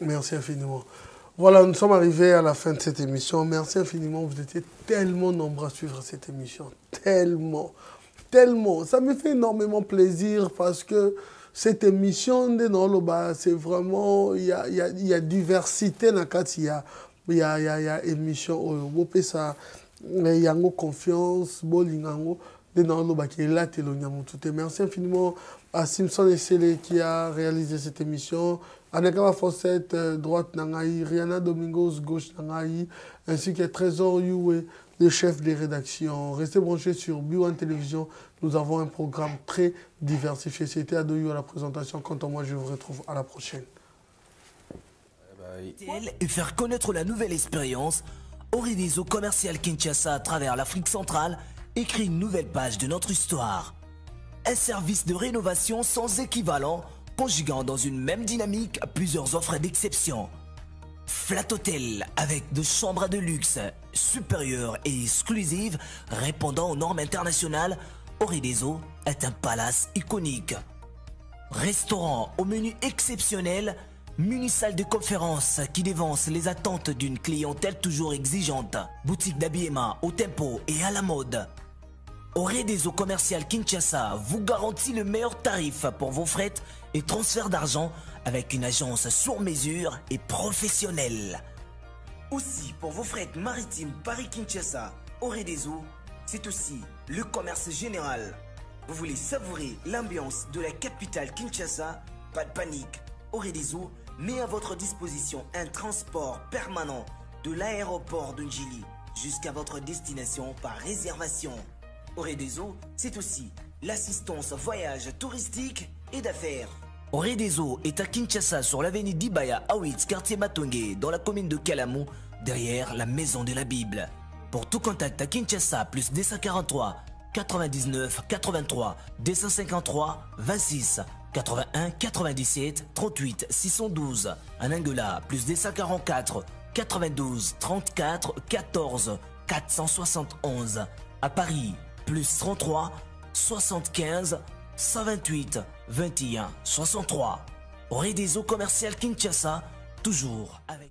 Merci infiniment. Voilà, nous sommes arrivés à la fin de cette émission. Merci infiniment, vous étiez tellement nombreux à suivre cette émission. Tellement, tellement. Ça me fait énormément plaisir parce que cette émission de c'est vraiment, il y a, y, a, diversité dans il y a, ya, ya, ya emission oyo bopesa eh, yango confiance bolinga yango nde naolobaki elatelo nya motu te merci infiniment à simson esele qui a réalisé cette émission anakaba fosette euh, droite na ngai riana domingos gauche na ngai ainsi que trésor yue le chef de rédaction restez branché sur b1 télévision nous avons un programme très diversifié c'était adoyo à la présentation quant à moi je vous retrouve à la prochaine Et faire connaître la nouvelle expérience, réseau Commercial Kinshasa à travers l'Afrique centrale écrit une nouvelle page de notre histoire un service de rénovation sans équivalent, conjuguant dans une même dynamique plusieurs offres d'exception. Flat Hotel avec deux chambres de luxe supérieures et exclusives répondant aux normes internationales, Eaux est un palace iconique. Restaurant au menu exceptionnel, mini-salle de conférence qui dévance les attentes d'une clientèle toujours exigeante, boutique d'habillement au tempo et à la mode, au eaux commercial Kinshasa vous garantit le meilleur tarif pour vos frettes et transferts d'argent avec une agence sur mesure et professionnelle. Aussi, pour vos frettes maritimes Paris-Kinshasa, au eaux c'est aussi le commerce général. Vous voulez savourer l'ambiance de la capitale Kinshasa Pas de panique, au eaux met à votre disposition un transport permanent de l'aéroport de jusqu'à votre destination par réservation. Eaux, c'est aussi l'assistance voyage touristique et d'affaires. des Eaux est à Kinshasa sur l'avenue d'Ibaya Awitz, quartier Matongue, dans la commune de Kalamu, derrière la maison de la Bible. Pour tout contact à Kinshasa, plus 243 99 83 253 26 81 97 38 612 à Angola plus 244 92 34 14 471 à Paris plus 33 75 128 21 63. Réseau commercial Kinshasa, toujours avec...